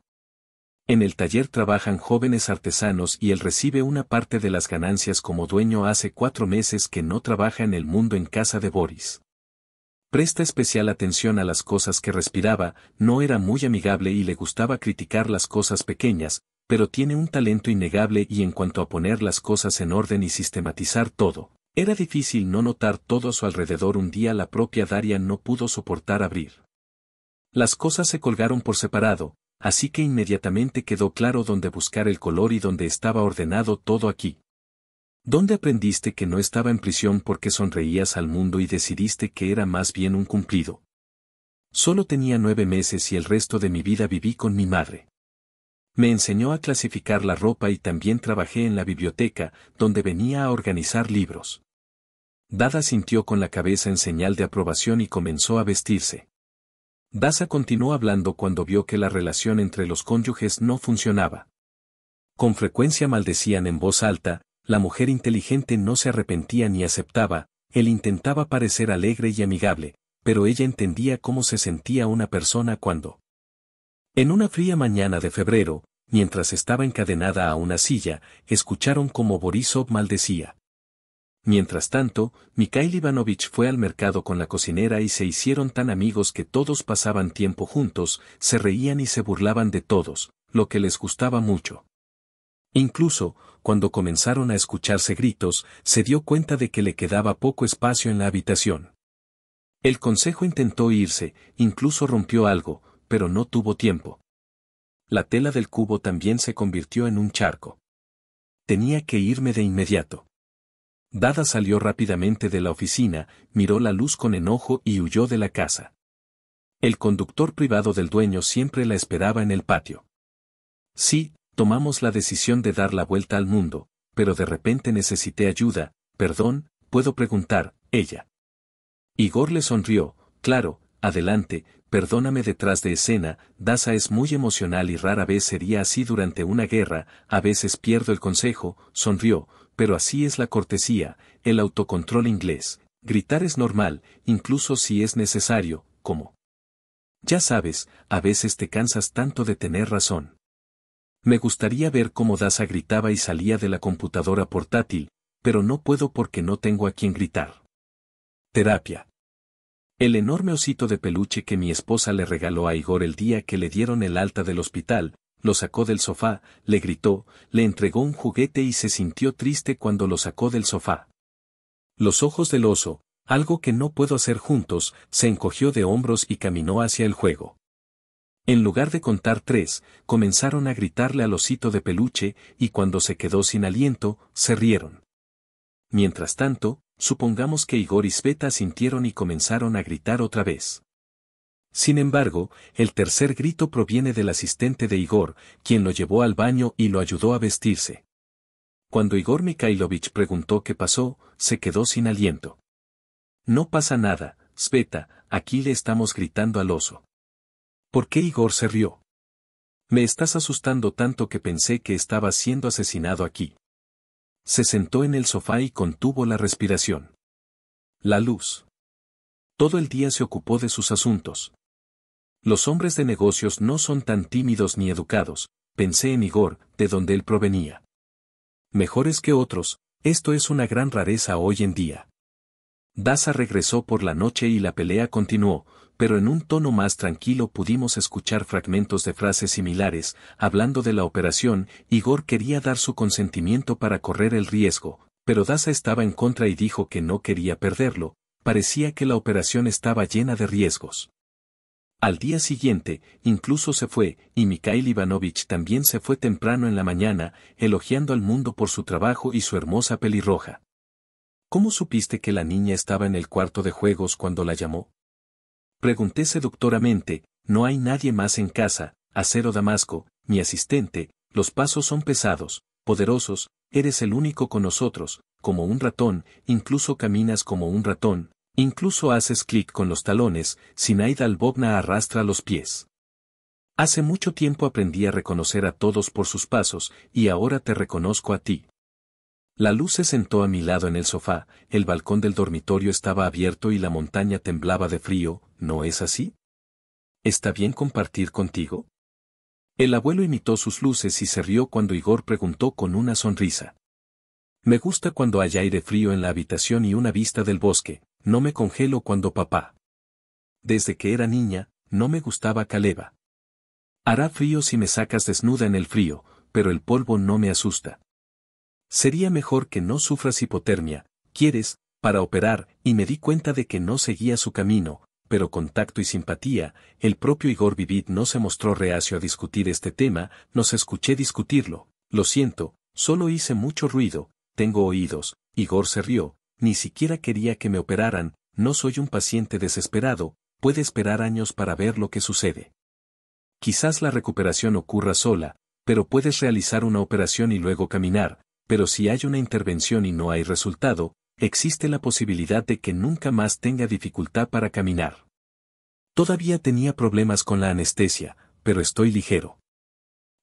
en el taller trabajan jóvenes artesanos y él recibe una parte de las ganancias como dueño hace cuatro meses que no trabaja en el mundo en casa de Boris. Presta especial atención a las cosas que respiraba, no era muy amigable y le gustaba criticar las cosas pequeñas, pero tiene un talento innegable y en cuanto a poner las cosas en orden y sistematizar todo, era difícil no notar todo a su alrededor un día la propia Daria no pudo soportar abrir. Las cosas se colgaron por separado, así que inmediatamente quedó claro dónde buscar el color y dónde estaba ordenado todo aquí. ¿Dónde aprendiste que no estaba en prisión porque sonreías al mundo y decidiste que era más bien un cumplido? Solo tenía nueve meses y el resto de mi vida viví con mi madre. Me enseñó a clasificar la ropa y también trabajé en la biblioteca, donde venía a organizar libros. Dada sintió con la cabeza en señal de aprobación y comenzó a vestirse. Daza continuó hablando cuando vio que la relación entre los cónyuges no funcionaba. Con frecuencia maldecían en voz alta, la mujer inteligente no se arrepentía ni aceptaba, él intentaba parecer alegre y amigable, pero ella entendía cómo se sentía una persona cuando. En una fría mañana de febrero, mientras estaba encadenada a una silla, escucharon cómo Borisov maldecía. Mientras tanto, Mikhail Ivanovich fue al mercado con la cocinera y se hicieron tan amigos que todos pasaban tiempo juntos, se reían y se burlaban de todos, lo que les gustaba mucho. Incluso, cuando comenzaron a escucharse gritos, se dio cuenta de que le quedaba poco espacio en la habitación. El consejo intentó irse, incluso rompió algo, pero no tuvo tiempo. La tela del cubo también se convirtió en un charco. Tenía que irme de inmediato. Dada salió rápidamente de la oficina, miró la luz con enojo y huyó de la casa. El conductor privado del dueño siempre la esperaba en el patio. Sí, tomamos la decisión de dar la vuelta al mundo, pero de repente necesité ayuda, perdón, puedo preguntar, ella. Igor le sonrió, claro, adelante, perdóname detrás de escena, Daza es muy emocional y rara vez sería así durante una guerra, a veces pierdo el consejo, sonrió, pero así es la cortesía, el autocontrol inglés. Gritar es normal, incluso si es necesario, como. Ya sabes, a veces te cansas tanto de tener razón. Me gustaría ver cómo Daza gritaba y salía de la computadora portátil, pero no puedo porque no tengo a quien gritar. Terapia. El enorme osito de peluche que mi esposa le regaló a Igor el día que le dieron el alta del hospital, lo sacó del sofá, le gritó, le entregó un juguete y se sintió triste cuando lo sacó del sofá. Los ojos del oso, algo que no puedo hacer juntos, se encogió de hombros y caminó hacia el juego. En lugar de contar tres, comenzaron a gritarle al osito de peluche y cuando se quedó sin aliento, se rieron. Mientras tanto, supongamos que Igor y Sveta sintieron y comenzaron a gritar otra vez. Sin embargo, el tercer grito proviene del asistente de Igor, quien lo llevó al baño y lo ayudó a vestirse. Cuando Igor Mikhailovich preguntó qué pasó, se quedó sin aliento. No pasa nada, Sveta, aquí le estamos gritando al oso. ¿Por qué Igor se rió? Me estás asustando tanto que pensé que estaba siendo asesinado aquí. Se sentó en el sofá y contuvo la respiración. La luz. Todo el día se ocupó de sus asuntos. Los hombres de negocios no son tan tímidos ni educados, pensé en Igor, de donde él provenía. Mejores que otros, esto es una gran rareza hoy en día. Daza regresó por la noche y la pelea continuó, pero en un tono más tranquilo pudimos escuchar fragmentos de frases similares, hablando de la operación, Igor quería dar su consentimiento para correr el riesgo, pero Daza estaba en contra y dijo que no quería perderlo, parecía que la operación estaba llena de riesgos. Al día siguiente, incluso se fue, y Mikhail Ivanovich también se fue temprano en la mañana, elogiando al mundo por su trabajo y su hermosa pelirroja. ¿Cómo supiste que la niña estaba en el cuarto de juegos cuando la llamó? Pregunté seductoramente, no hay nadie más en casa, Acero Damasco, mi asistente, los pasos son pesados, poderosos, eres el único con nosotros, como un ratón, incluso caminas como un ratón, incluso haces clic con los talones, Sinaida Albogna arrastra los pies. Hace mucho tiempo aprendí a reconocer a todos por sus pasos, y ahora te reconozco a ti. La luz se sentó a mi lado en el sofá, el balcón del dormitorio estaba abierto y la montaña temblaba de frío, ¿no es así? ¿Está bien compartir contigo? El abuelo imitó sus luces y se rió cuando Igor preguntó con una sonrisa. Me gusta cuando hay aire frío en la habitación y una vista del bosque, no me congelo cuando papá. Desde que era niña, no me gustaba Caleva. Hará frío si me sacas desnuda en el frío, pero el polvo no me asusta. Sería mejor que no sufras hipotermia, quieres, para operar, y me di cuenta de que no seguía su camino, pero con tacto y simpatía, el propio Igor Vivid no se mostró reacio a discutir este tema, nos escuché discutirlo, lo siento, solo hice mucho ruido, tengo oídos, Igor se rió, ni siquiera quería que me operaran, no soy un paciente desesperado, puede esperar años para ver lo que sucede. Quizás la recuperación ocurra sola, pero puedes realizar una operación y luego caminar, pero si hay una intervención y no hay resultado, existe la posibilidad de que nunca más tenga dificultad para caminar. Todavía tenía problemas con la anestesia, pero estoy ligero.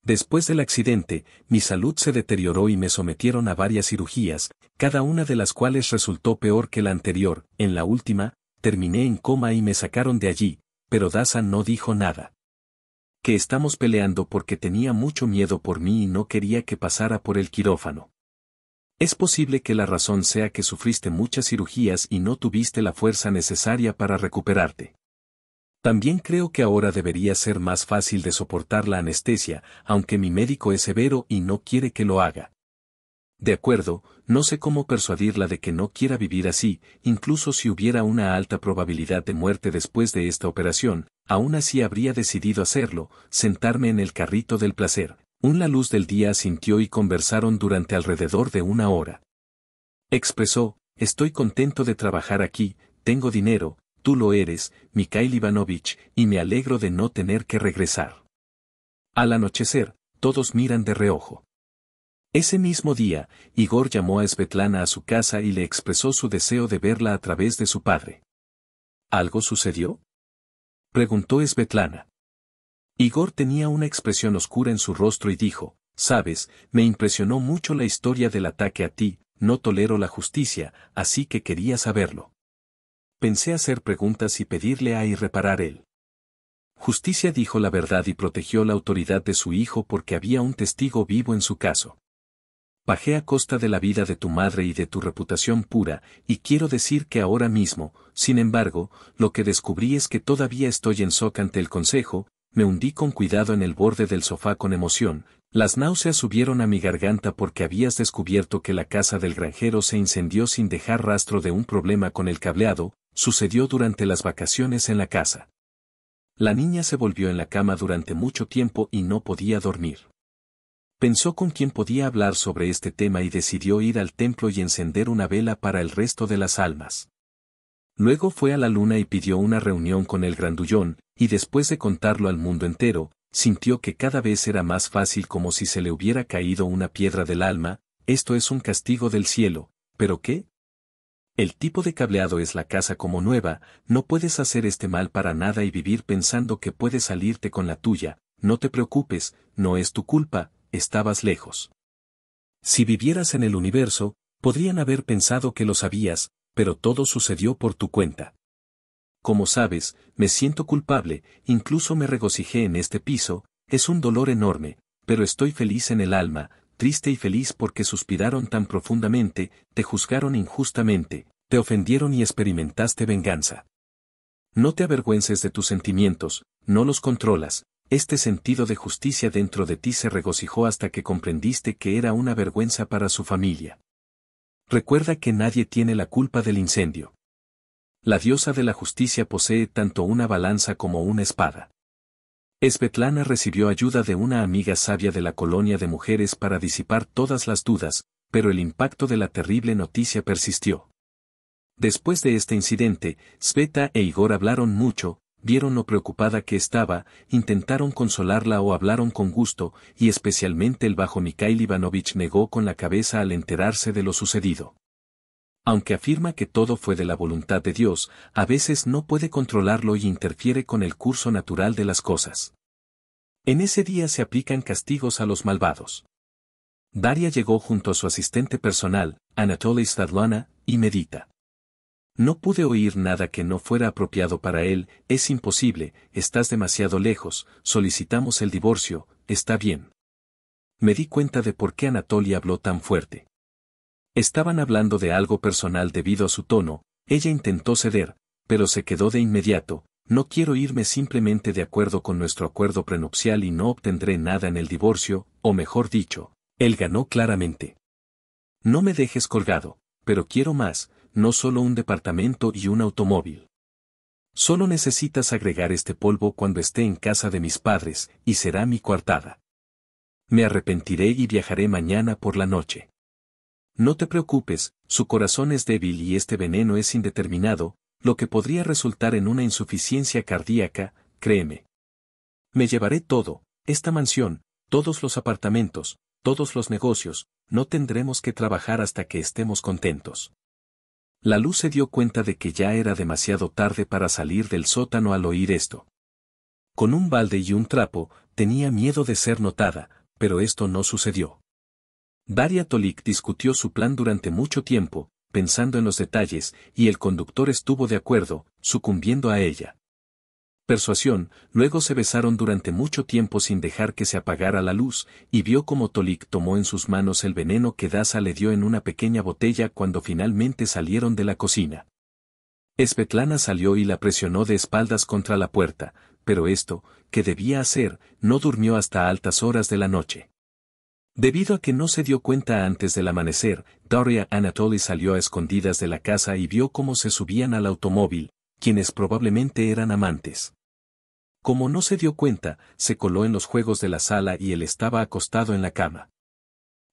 Después del accidente, mi salud se deterioró y me sometieron a varias cirugías, cada una de las cuales resultó peor que la anterior. En la última, terminé en coma y me sacaron de allí, pero Daza no dijo nada. Que estamos peleando porque tenía mucho miedo por mí y no quería que pasara por el quirófano. Es posible que la razón sea que sufriste muchas cirugías y no tuviste la fuerza necesaria para recuperarte. También creo que ahora debería ser más fácil de soportar la anestesia, aunque mi médico es severo y no quiere que lo haga. De acuerdo, no sé cómo persuadirla de que no quiera vivir así, incluso si hubiera una alta probabilidad de muerte después de esta operación, aún así habría decidido hacerlo, sentarme en el carrito del placer. Un la luz del día sintió y conversaron durante alrededor de una hora. Expresó, estoy contento de trabajar aquí, tengo dinero, tú lo eres, Mikhail Ivanovich, y me alegro de no tener que regresar. Al anochecer, todos miran de reojo. Ese mismo día, Igor llamó a Svetlana a su casa y le expresó su deseo de verla a través de su padre. ¿Algo sucedió? Preguntó Svetlana. Igor tenía una expresión oscura en su rostro y dijo, Sabes, me impresionó mucho la historia del ataque a ti, no tolero la justicia, así que quería saberlo. Pensé hacer preguntas y pedirle a irreparar él. Justicia dijo la verdad y protegió la autoridad de su hijo porque había un testigo vivo en su caso. Bajé a costa de la vida de tu madre y de tu reputación pura, y quiero decir que ahora mismo, sin embargo, lo que descubrí es que todavía estoy en shock ante el consejo, me hundí con cuidado en el borde del sofá con emoción, las náuseas subieron a mi garganta porque habías descubierto que la casa del granjero se incendió sin dejar rastro de un problema con el cableado, sucedió durante las vacaciones en la casa. La niña se volvió en la cama durante mucho tiempo y no podía dormir. Pensó con quién podía hablar sobre este tema y decidió ir al templo y encender una vela para el resto de las almas. Luego fue a la luna y pidió una reunión con el grandullón, y después de contarlo al mundo entero, sintió que cada vez era más fácil como si se le hubiera caído una piedra del alma, esto es un castigo del cielo, ¿pero qué? El tipo de cableado es la casa como nueva, no puedes hacer este mal para nada y vivir pensando que puedes salirte con la tuya, no te preocupes, no es tu culpa, estabas lejos. Si vivieras en el universo, podrían haber pensado que lo sabías, pero todo sucedió por tu cuenta. Como sabes, me siento culpable, incluso me regocijé en este piso, es un dolor enorme, pero estoy feliz en el alma, triste y feliz porque suspiraron tan profundamente, te juzgaron injustamente, te ofendieron y experimentaste venganza. No te avergüences de tus sentimientos, no los controlas, este sentido de justicia dentro de ti se regocijó hasta que comprendiste que era una vergüenza para su familia. Recuerda que nadie tiene la culpa del incendio. La diosa de la justicia posee tanto una balanza como una espada. Svetlana recibió ayuda de una amiga sabia de la colonia de mujeres para disipar todas las dudas, pero el impacto de la terrible noticia persistió. Después de este incidente, Sveta e Igor hablaron mucho, vieron lo preocupada que estaba, intentaron consolarla o hablaron con gusto, y especialmente el bajo Mikhail Ivanovich negó con la cabeza al enterarse de lo sucedido. Aunque afirma que todo fue de la voluntad de Dios, a veces no puede controlarlo y interfiere con el curso natural de las cosas. En ese día se aplican castigos a los malvados. Daria llegó junto a su asistente personal, Anatoly Stadlana, y medita. No pude oír nada que no fuera apropiado para él, es imposible, estás demasiado lejos, solicitamos el divorcio, está bien. Me di cuenta de por qué Anatoly habló tan fuerte. Estaban hablando de algo personal debido a su tono, ella intentó ceder, pero se quedó de inmediato, no quiero irme simplemente de acuerdo con nuestro acuerdo prenupcial y no obtendré nada en el divorcio, o mejor dicho, él ganó claramente. No me dejes colgado, pero quiero más, no solo un departamento y un automóvil. Solo necesitas agregar este polvo cuando esté en casa de mis padres, y será mi coartada. Me arrepentiré y viajaré mañana por la noche. No te preocupes, su corazón es débil y este veneno es indeterminado, lo que podría resultar en una insuficiencia cardíaca, créeme. Me llevaré todo, esta mansión, todos los apartamentos, todos los negocios, no tendremos que trabajar hasta que estemos contentos. La luz se dio cuenta de que ya era demasiado tarde para salir del sótano al oír esto. Con un balde y un trapo, tenía miedo de ser notada, pero esto no sucedió. Daria Tolik discutió su plan durante mucho tiempo, pensando en los detalles, y el conductor estuvo de acuerdo, sucumbiendo a ella. Persuasión, luego se besaron durante mucho tiempo sin dejar que se apagara la luz, y vio como Tolik tomó en sus manos el veneno que Daza le dio en una pequeña botella cuando finalmente salieron de la cocina. Svetlana salió y la presionó de espaldas contra la puerta, pero esto, que debía hacer, no durmió hasta altas horas de la noche. Debido a que no se dio cuenta antes del amanecer, Daria Anatoly salió a escondidas de la casa y vio cómo se subían al automóvil, quienes probablemente eran amantes. Como no se dio cuenta, se coló en los juegos de la sala y él estaba acostado en la cama.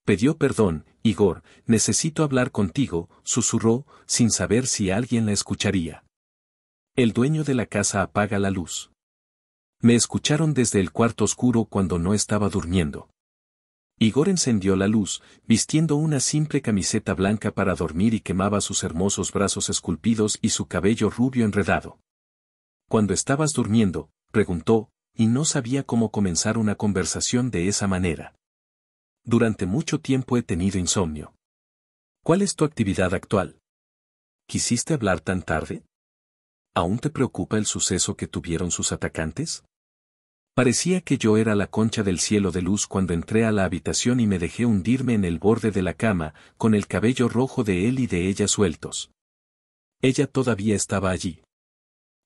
Pidió perdón, Igor, necesito hablar contigo, susurró, sin saber si alguien la escucharía. El dueño de la casa apaga la luz. Me escucharon desde el cuarto oscuro cuando no estaba durmiendo. Igor encendió la luz, vistiendo una simple camiseta blanca para dormir y quemaba sus hermosos brazos esculpidos y su cabello rubio enredado. Cuando estabas durmiendo, preguntó, y no sabía cómo comenzar una conversación de esa manera. Durante mucho tiempo he tenido insomnio. ¿Cuál es tu actividad actual? ¿Quisiste hablar tan tarde? ¿Aún te preocupa el suceso que tuvieron sus atacantes? Parecía que yo era la concha del cielo de luz cuando entré a la habitación y me dejé hundirme en el borde de la cama, con el cabello rojo de él y de ella sueltos. Ella todavía estaba allí.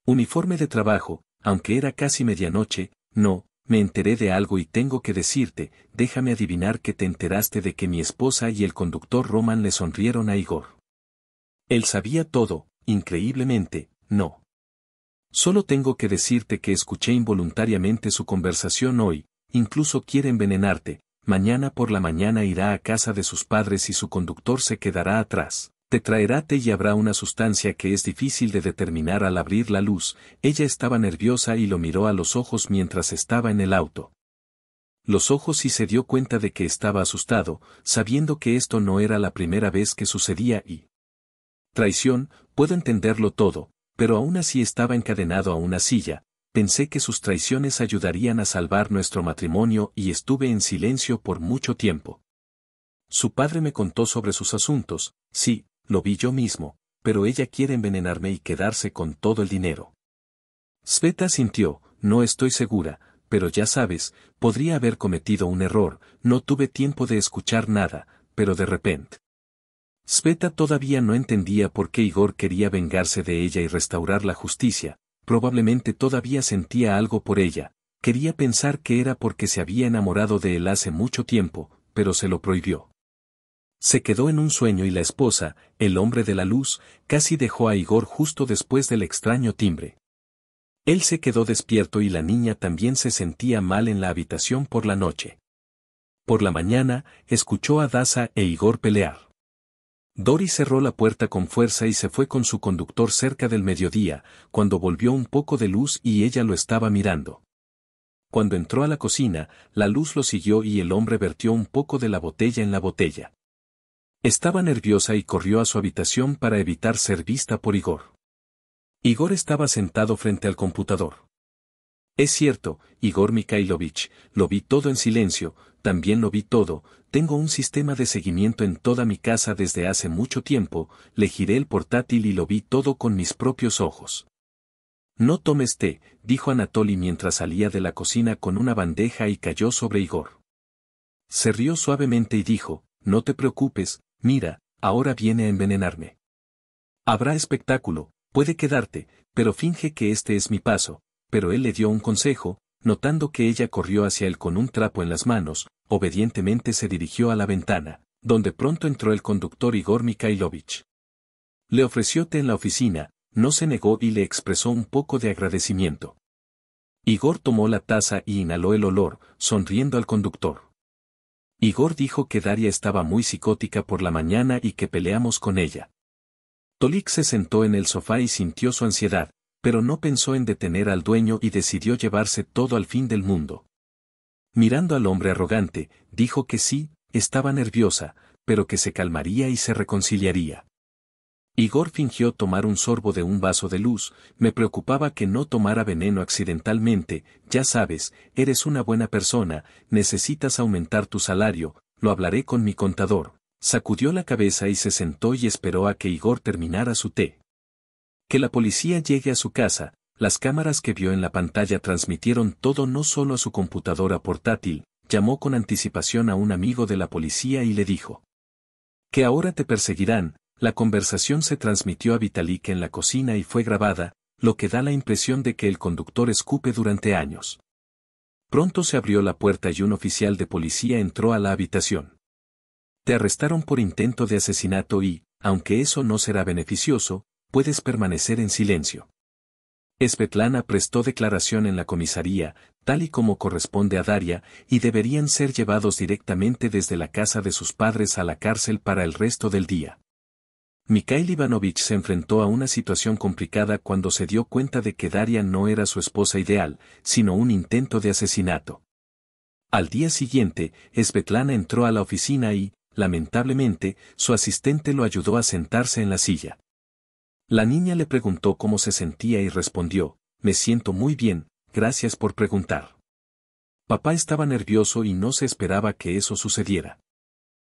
Uniforme de trabajo, aunque era casi medianoche, no, me enteré de algo y tengo que decirte, déjame adivinar que te enteraste de que mi esposa y el conductor Roman le sonrieron a Igor. Él sabía todo, increíblemente, no. Solo tengo que decirte que escuché involuntariamente su conversación hoy, incluso quiere envenenarte, mañana por la mañana irá a casa de sus padres y su conductor se quedará atrás. Te traerá té y habrá una sustancia que es difícil de determinar al abrir la luz. Ella estaba nerviosa y lo miró a los ojos mientras estaba en el auto. Los ojos y se dio cuenta de que estaba asustado, sabiendo que esto no era la primera vez que sucedía y... Traición, puedo entenderlo todo, pero aún así estaba encadenado a una silla, pensé que sus traiciones ayudarían a salvar nuestro matrimonio y estuve en silencio por mucho tiempo. Su padre me contó sobre sus asuntos, sí, lo vi yo mismo, pero ella quiere envenenarme y quedarse con todo el dinero. Sveta sintió, no estoy segura, pero ya sabes, podría haber cometido un error, no tuve tiempo de escuchar nada, pero de repente. Sveta todavía no entendía por qué Igor quería vengarse de ella y restaurar la justicia, probablemente todavía sentía algo por ella, quería pensar que era porque se había enamorado de él hace mucho tiempo, pero se lo prohibió. Se quedó en un sueño y la esposa, el hombre de la luz, casi dejó a Igor justo después del extraño timbre. Él se quedó despierto y la niña también se sentía mal en la habitación por la noche. Por la mañana, escuchó a Daza e Igor pelear. Dori cerró la puerta con fuerza y se fue con su conductor cerca del mediodía, cuando volvió un poco de luz y ella lo estaba mirando. Cuando entró a la cocina, la luz lo siguió y el hombre vertió un poco de la botella en la botella. Estaba nerviosa y corrió a su habitación para evitar ser vista por Igor. Igor estaba sentado frente al computador. Es cierto, Igor Mikhailovich, lo vi todo en silencio, también lo vi todo, tengo un sistema de seguimiento en toda mi casa desde hace mucho tiempo, le giré el portátil y lo vi todo con mis propios ojos. No tomes té, dijo Anatoly mientras salía de la cocina con una bandeja y cayó sobre Igor. Se rió suavemente y dijo, no te preocupes, Mira, ahora viene a envenenarme. Habrá espectáculo, puede quedarte, pero finge que este es mi paso, pero él le dio un consejo, notando que ella corrió hacia él con un trapo en las manos, obedientemente se dirigió a la ventana, donde pronto entró el conductor Igor Mikhailovich. Le ofreció té en la oficina, no se negó y le expresó un poco de agradecimiento. Igor tomó la taza y inhaló el olor, sonriendo al conductor. Igor dijo que Daria estaba muy psicótica por la mañana y que peleamos con ella. Tolik se sentó en el sofá y sintió su ansiedad, pero no pensó en detener al dueño y decidió llevarse todo al fin del mundo. Mirando al hombre arrogante, dijo que sí, estaba nerviosa, pero que se calmaría y se reconciliaría. Igor fingió tomar un sorbo de un vaso de luz, me preocupaba que no tomara veneno accidentalmente, ya sabes, eres una buena persona, necesitas aumentar tu salario, lo hablaré con mi contador. Sacudió la cabeza y se sentó y esperó a que Igor terminara su té. Que la policía llegue a su casa, las cámaras que vio en la pantalla transmitieron todo no solo a su computadora portátil, llamó con anticipación a un amigo de la policía y le dijo. Que ahora te perseguirán, la conversación se transmitió a Vitalik en la cocina y fue grabada, lo que da la impresión de que el conductor escupe durante años. Pronto se abrió la puerta y un oficial de policía entró a la habitación. Te arrestaron por intento de asesinato y, aunque eso no será beneficioso, puedes permanecer en silencio. Svetlana prestó declaración en la comisaría, tal y como corresponde a Daria, y deberían ser llevados directamente desde la casa de sus padres a la cárcel para el resto del día. Mikhail Ivanovich se enfrentó a una situación complicada cuando se dio cuenta de que Daria no era su esposa ideal, sino un intento de asesinato. Al día siguiente, Svetlana entró a la oficina y, lamentablemente, su asistente lo ayudó a sentarse en la silla. La niña le preguntó cómo se sentía y respondió, me siento muy bien, gracias por preguntar. Papá estaba nervioso y no se esperaba que eso sucediera.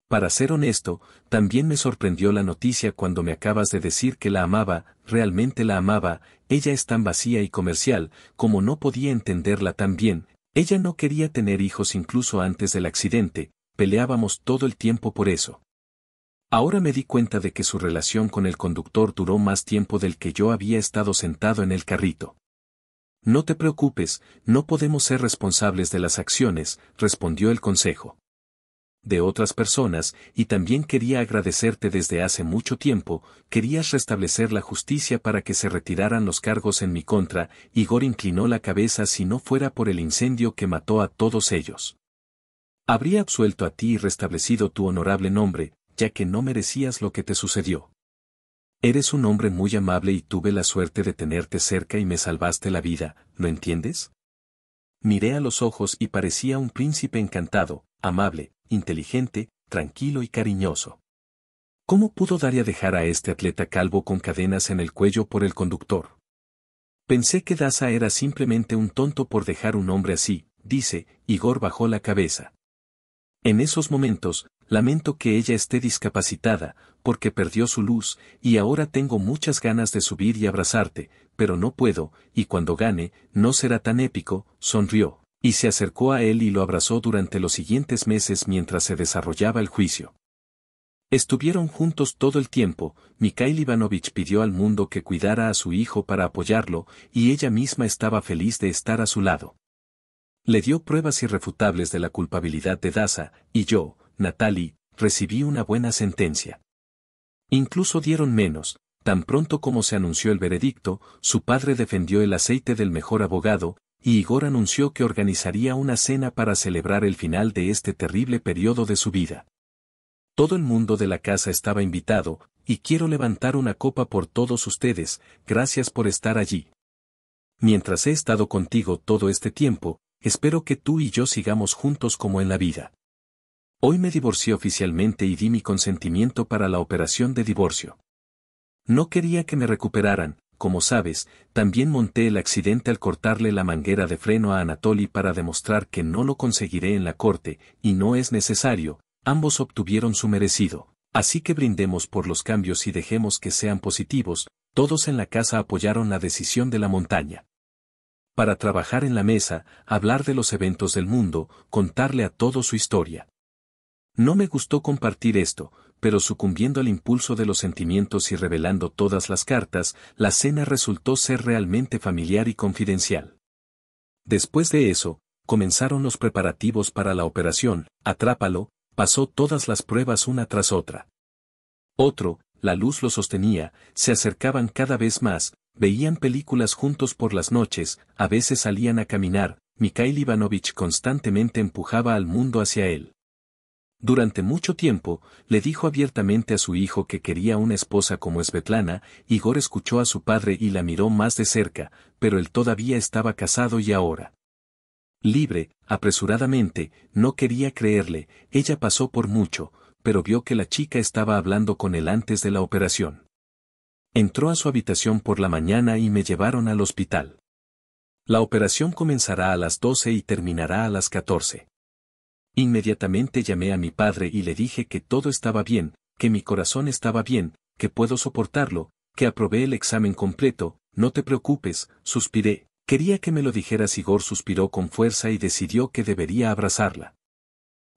Para ser honesto, también me sorprendió la noticia cuando me acabas de decir que la amaba, realmente la amaba, ella es tan vacía y comercial, como no podía entenderla tan bien, ella no quería tener hijos incluso antes del accidente, peleábamos todo el tiempo por eso. Ahora me di cuenta de que su relación con el conductor duró más tiempo del que yo había estado sentado en el carrito. No te preocupes, no podemos ser responsables de las acciones, respondió el consejo de otras personas, y también quería agradecerte desde hace mucho tiempo, querías restablecer la justicia para que se retiraran los cargos en mi contra, Igor inclinó la cabeza si no fuera por el incendio que mató a todos ellos. Habría absuelto a ti y restablecido tu honorable nombre, ya que no merecías lo que te sucedió. Eres un hombre muy amable y tuve la suerte de tenerte cerca y me salvaste la vida, ¿lo entiendes? Miré a los ojos y parecía un príncipe encantado, amable, inteligente, tranquilo y cariñoso. ¿Cómo pudo Daria dejar a este atleta calvo con cadenas en el cuello por el conductor? Pensé que Daza era simplemente un tonto por dejar un hombre así, dice, Igor bajó la cabeza. En esos momentos, lamento que ella esté discapacitada, porque perdió su luz, y ahora tengo muchas ganas de subir y abrazarte, pero no puedo, y cuando gane, no será tan épico, sonrió y se acercó a él y lo abrazó durante los siguientes meses mientras se desarrollaba el juicio. Estuvieron juntos todo el tiempo, Mikhail Ivanovich pidió al mundo que cuidara a su hijo para apoyarlo, y ella misma estaba feliz de estar a su lado. Le dio pruebas irrefutables de la culpabilidad de Daza, y yo, Natalie, recibí una buena sentencia. Incluso dieron menos, tan pronto como se anunció el veredicto, su padre defendió el aceite del mejor abogado, y Igor anunció que organizaría una cena para celebrar el final de este terrible periodo de su vida. Todo el mundo de la casa estaba invitado, y quiero levantar una copa por todos ustedes, gracias por estar allí. Mientras he estado contigo todo este tiempo, espero que tú y yo sigamos juntos como en la vida. Hoy me divorcié oficialmente y di mi consentimiento para la operación de divorcio. No quería que me recuperaran, como sabes, también monté el accidente al cortarle la manguera de freno a Anatoly para demostrar que no lo conseguiré en la corte, y no es necesario, ambos obtuvieron su merecido. Así que brindemos por los cambios y dejemos que sean positivos, todos en la casa apoyaron la decisión de la montaña. Para trabajar en la mesa, hablar de los eventos del mundo, contarle a todo su historia. No me gustó compartir esto, pero sucumbiendo al impulso de los sentimientos y revelando todas las cartas, la cena resultó ser realmente familiar y confidencial. Después de eso, comenzaron los preparativos para la operación, Atrápalo, pasó todas las pruebas una tras otra. Otro, la luz lo sostenía, se acercaban cada vez más, veían películas juntos por las noches, a veces salían a caminar, Mikhail Ivanovich constantemente empujaba al mundo hacia él. Durante mucho tiempo, le dijo abiertamente a su hijo que quería una esposa como Svetlana, Igor escuchó a su padre y la miró más de cerca, pero él todavía estaba casado y ahora. Libre, apresuradamente, no quería creerle, ella pasó por mucho, pero vio que la chica estaba hablando con él antes de la operación. Entró a su habitación por la mañana y me llevaron al hospital. La operación comenzará a las 12 y terminará a las 14. Inmediatamente llamé a mi padre y le dije que todo estaba bien, que mi corazón estaba bien, que puedo soportarlo, que aprobé el examen completo, no te preocupes, suspiré. Quería que me lo dijeras. Igor suspiró con fuerza y decidió que debería abrazarla.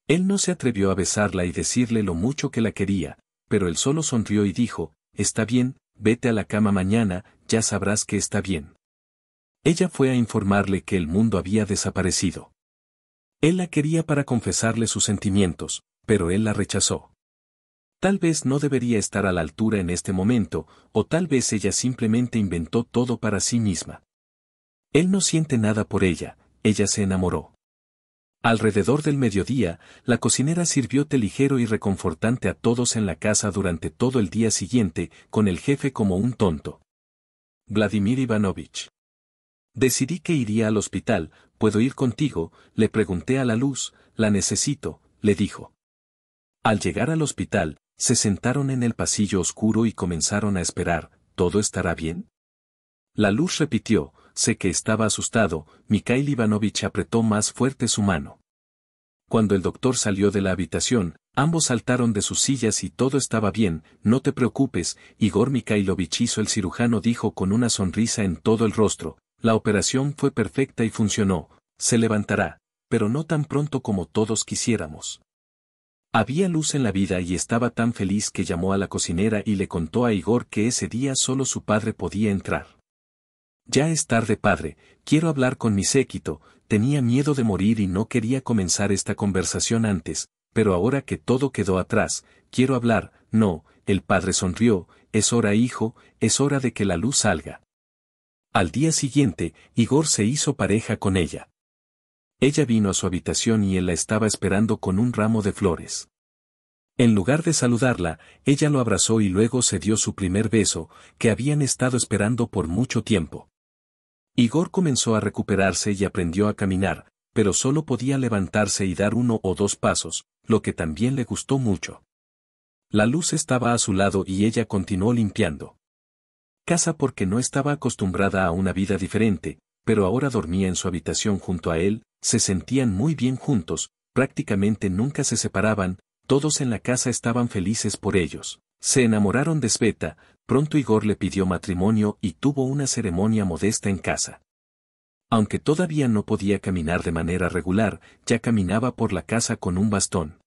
Él no se atrevió a besarla y decirle lo mucho que la quería, pero él solo sonrió y dijo, Está bien, vete a la cama mañana, ya sabrás que está bien. Ella fue a informarle que el mundo había desaparecido. Él la quería para confesarle sus sentimientos, pero él la rechazó. Tal vez no debería estar a la altura en este momento, o tal vez ella simplemente inventó todo para sí misma. Él no siente nada por ella, ella se enamoró. Alrededor del mediodía, la cocinera sirvió té ligero y reconfortante a todos en la casa durante todo el día siguiente, con el jefe como un tonto. Vladimir Ivanovich. Decidí que iría al hospital, ¿puedo ir contigo? Le pregunté a la luz, la necesito, le dijo. Al llegar al hospital, se sentaron en el pasillo oscuro y comenzaron a esperar, ¿todo estará bien? La luz repitió, sé que estaba asustado, Mikhail Ivanovich apretó más fuerte su mano. Cuando el doctor salió de la habitación, ambos saltaron de sus sillas y todo estaba bien, no te preocupes, Igor Mikhailovich hizo el cirujano dijo con una sonrisa en todo el rostro, la operación fue perfecta y funcionó, se levantará, pero no tan pronto como todos quisiéramos. Había luz en la vida y estaba tan feliz que llamó a la cocinera y le contó a Igor que ese día solo su padre podía entrar. Ya es tarde padre, quiero hablar con mi séquito, tenía miedo de morir y no quería comenzar esta conversación antes, pero ahora que todo quedó atrás, quiero hablar, no, el padre sonrió, es hora hijo, es hora de que la luz salga. Al día siguiente, Igor se hizo pareja con ella. Ella vino a su habitación y él la estaba esperando con un ramo de flores. En lugar de saludarla, ella lo abrazó y luego se dio su primer beso, que habían estado esperando por mucho tiempo. Igor comenzó a recuperarse y aprendió a caminar, pero solo podía levantarse y dar uno o dos pasos, lo que también le gustó mucho. La luz estaba a su lado y ella continuó limpiando. Casa porque no estaba acostumbrada a una vida diferente, pero ahora dormía en su habitación junto a él, se sentían muy bien juntos, prácticamente nunca se separaban, todos en la casa estaban felices por ellos. Se enamoraron de Sveta, pronto Igor le pidió matrimonio y tuvo una ceremonia modesta en casa. Aunque todavía no podía caminar de manera regular, ya caminaba por la casa con un bastón.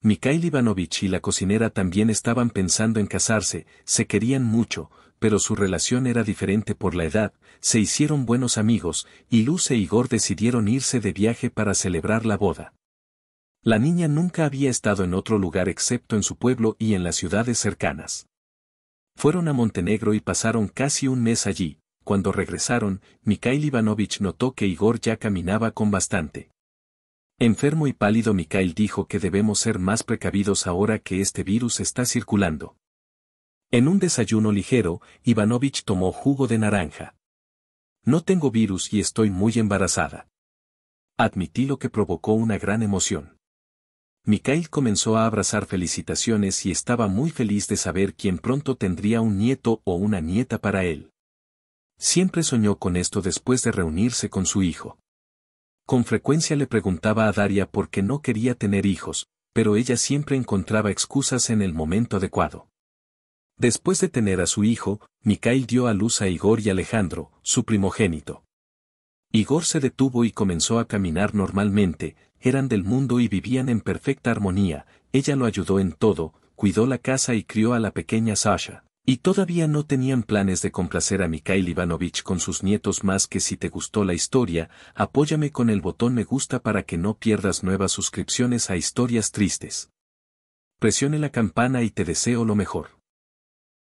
Mikhail Ivanovich y la cocinera también estaban pensando en casarse, se querían mucho, pero su relación era diferente por la edad, se hicieron buenos amigos, y Luz e Igor decidieron irse de viaje para celebrar la boda. La niña nunca había estado en otro lugar excepto en su pueblo y en las ciudades cercanas. Fueron a Montenegro y pasaron casi un mes allí, cuando regresaron, Mikhail Ivanovich notó que Igor ya caminaba con bastante. Enfermo y pálido Mikhail dijo que debemos ser más precavidos ahora que este virus está circulando. En un desayuno ligero, Ivanovich tomó jugo de naranja. No tengo virus y estoy muy embarazada. Admití lo que provocó una gran emoción. Mikhail comenzó a abrazar felicitaciones y estaba muy feliz de saber quién pronto tendría un nieto o una nieta para él. Siempre soñó con esto después de reunirse con su hijo. Con frecuencia le preguntaba a Daria por qué no quería tener hijos, pero ella siempre encontraba excusas en el momento adecuado. Después de tener a su hijo, Mikhail dio a luz a Igor y Alejandro, su primogénito. Igor se detuvo y comenzó a caminar normalmente, eran del mundo y vivían en perfecta armonía, ella lo ayudó en todo, cuidó la casa y crió a la pequeña Sasha. Y todavía no tenían planes de complacer a Mikhail Ivanovich con sus nietos más que si te gustó la historia, apóyame con el botón me gusta para que no pierdas nuevas suscripciones a historias tristes. Presione la campana y te deseo lo mejor.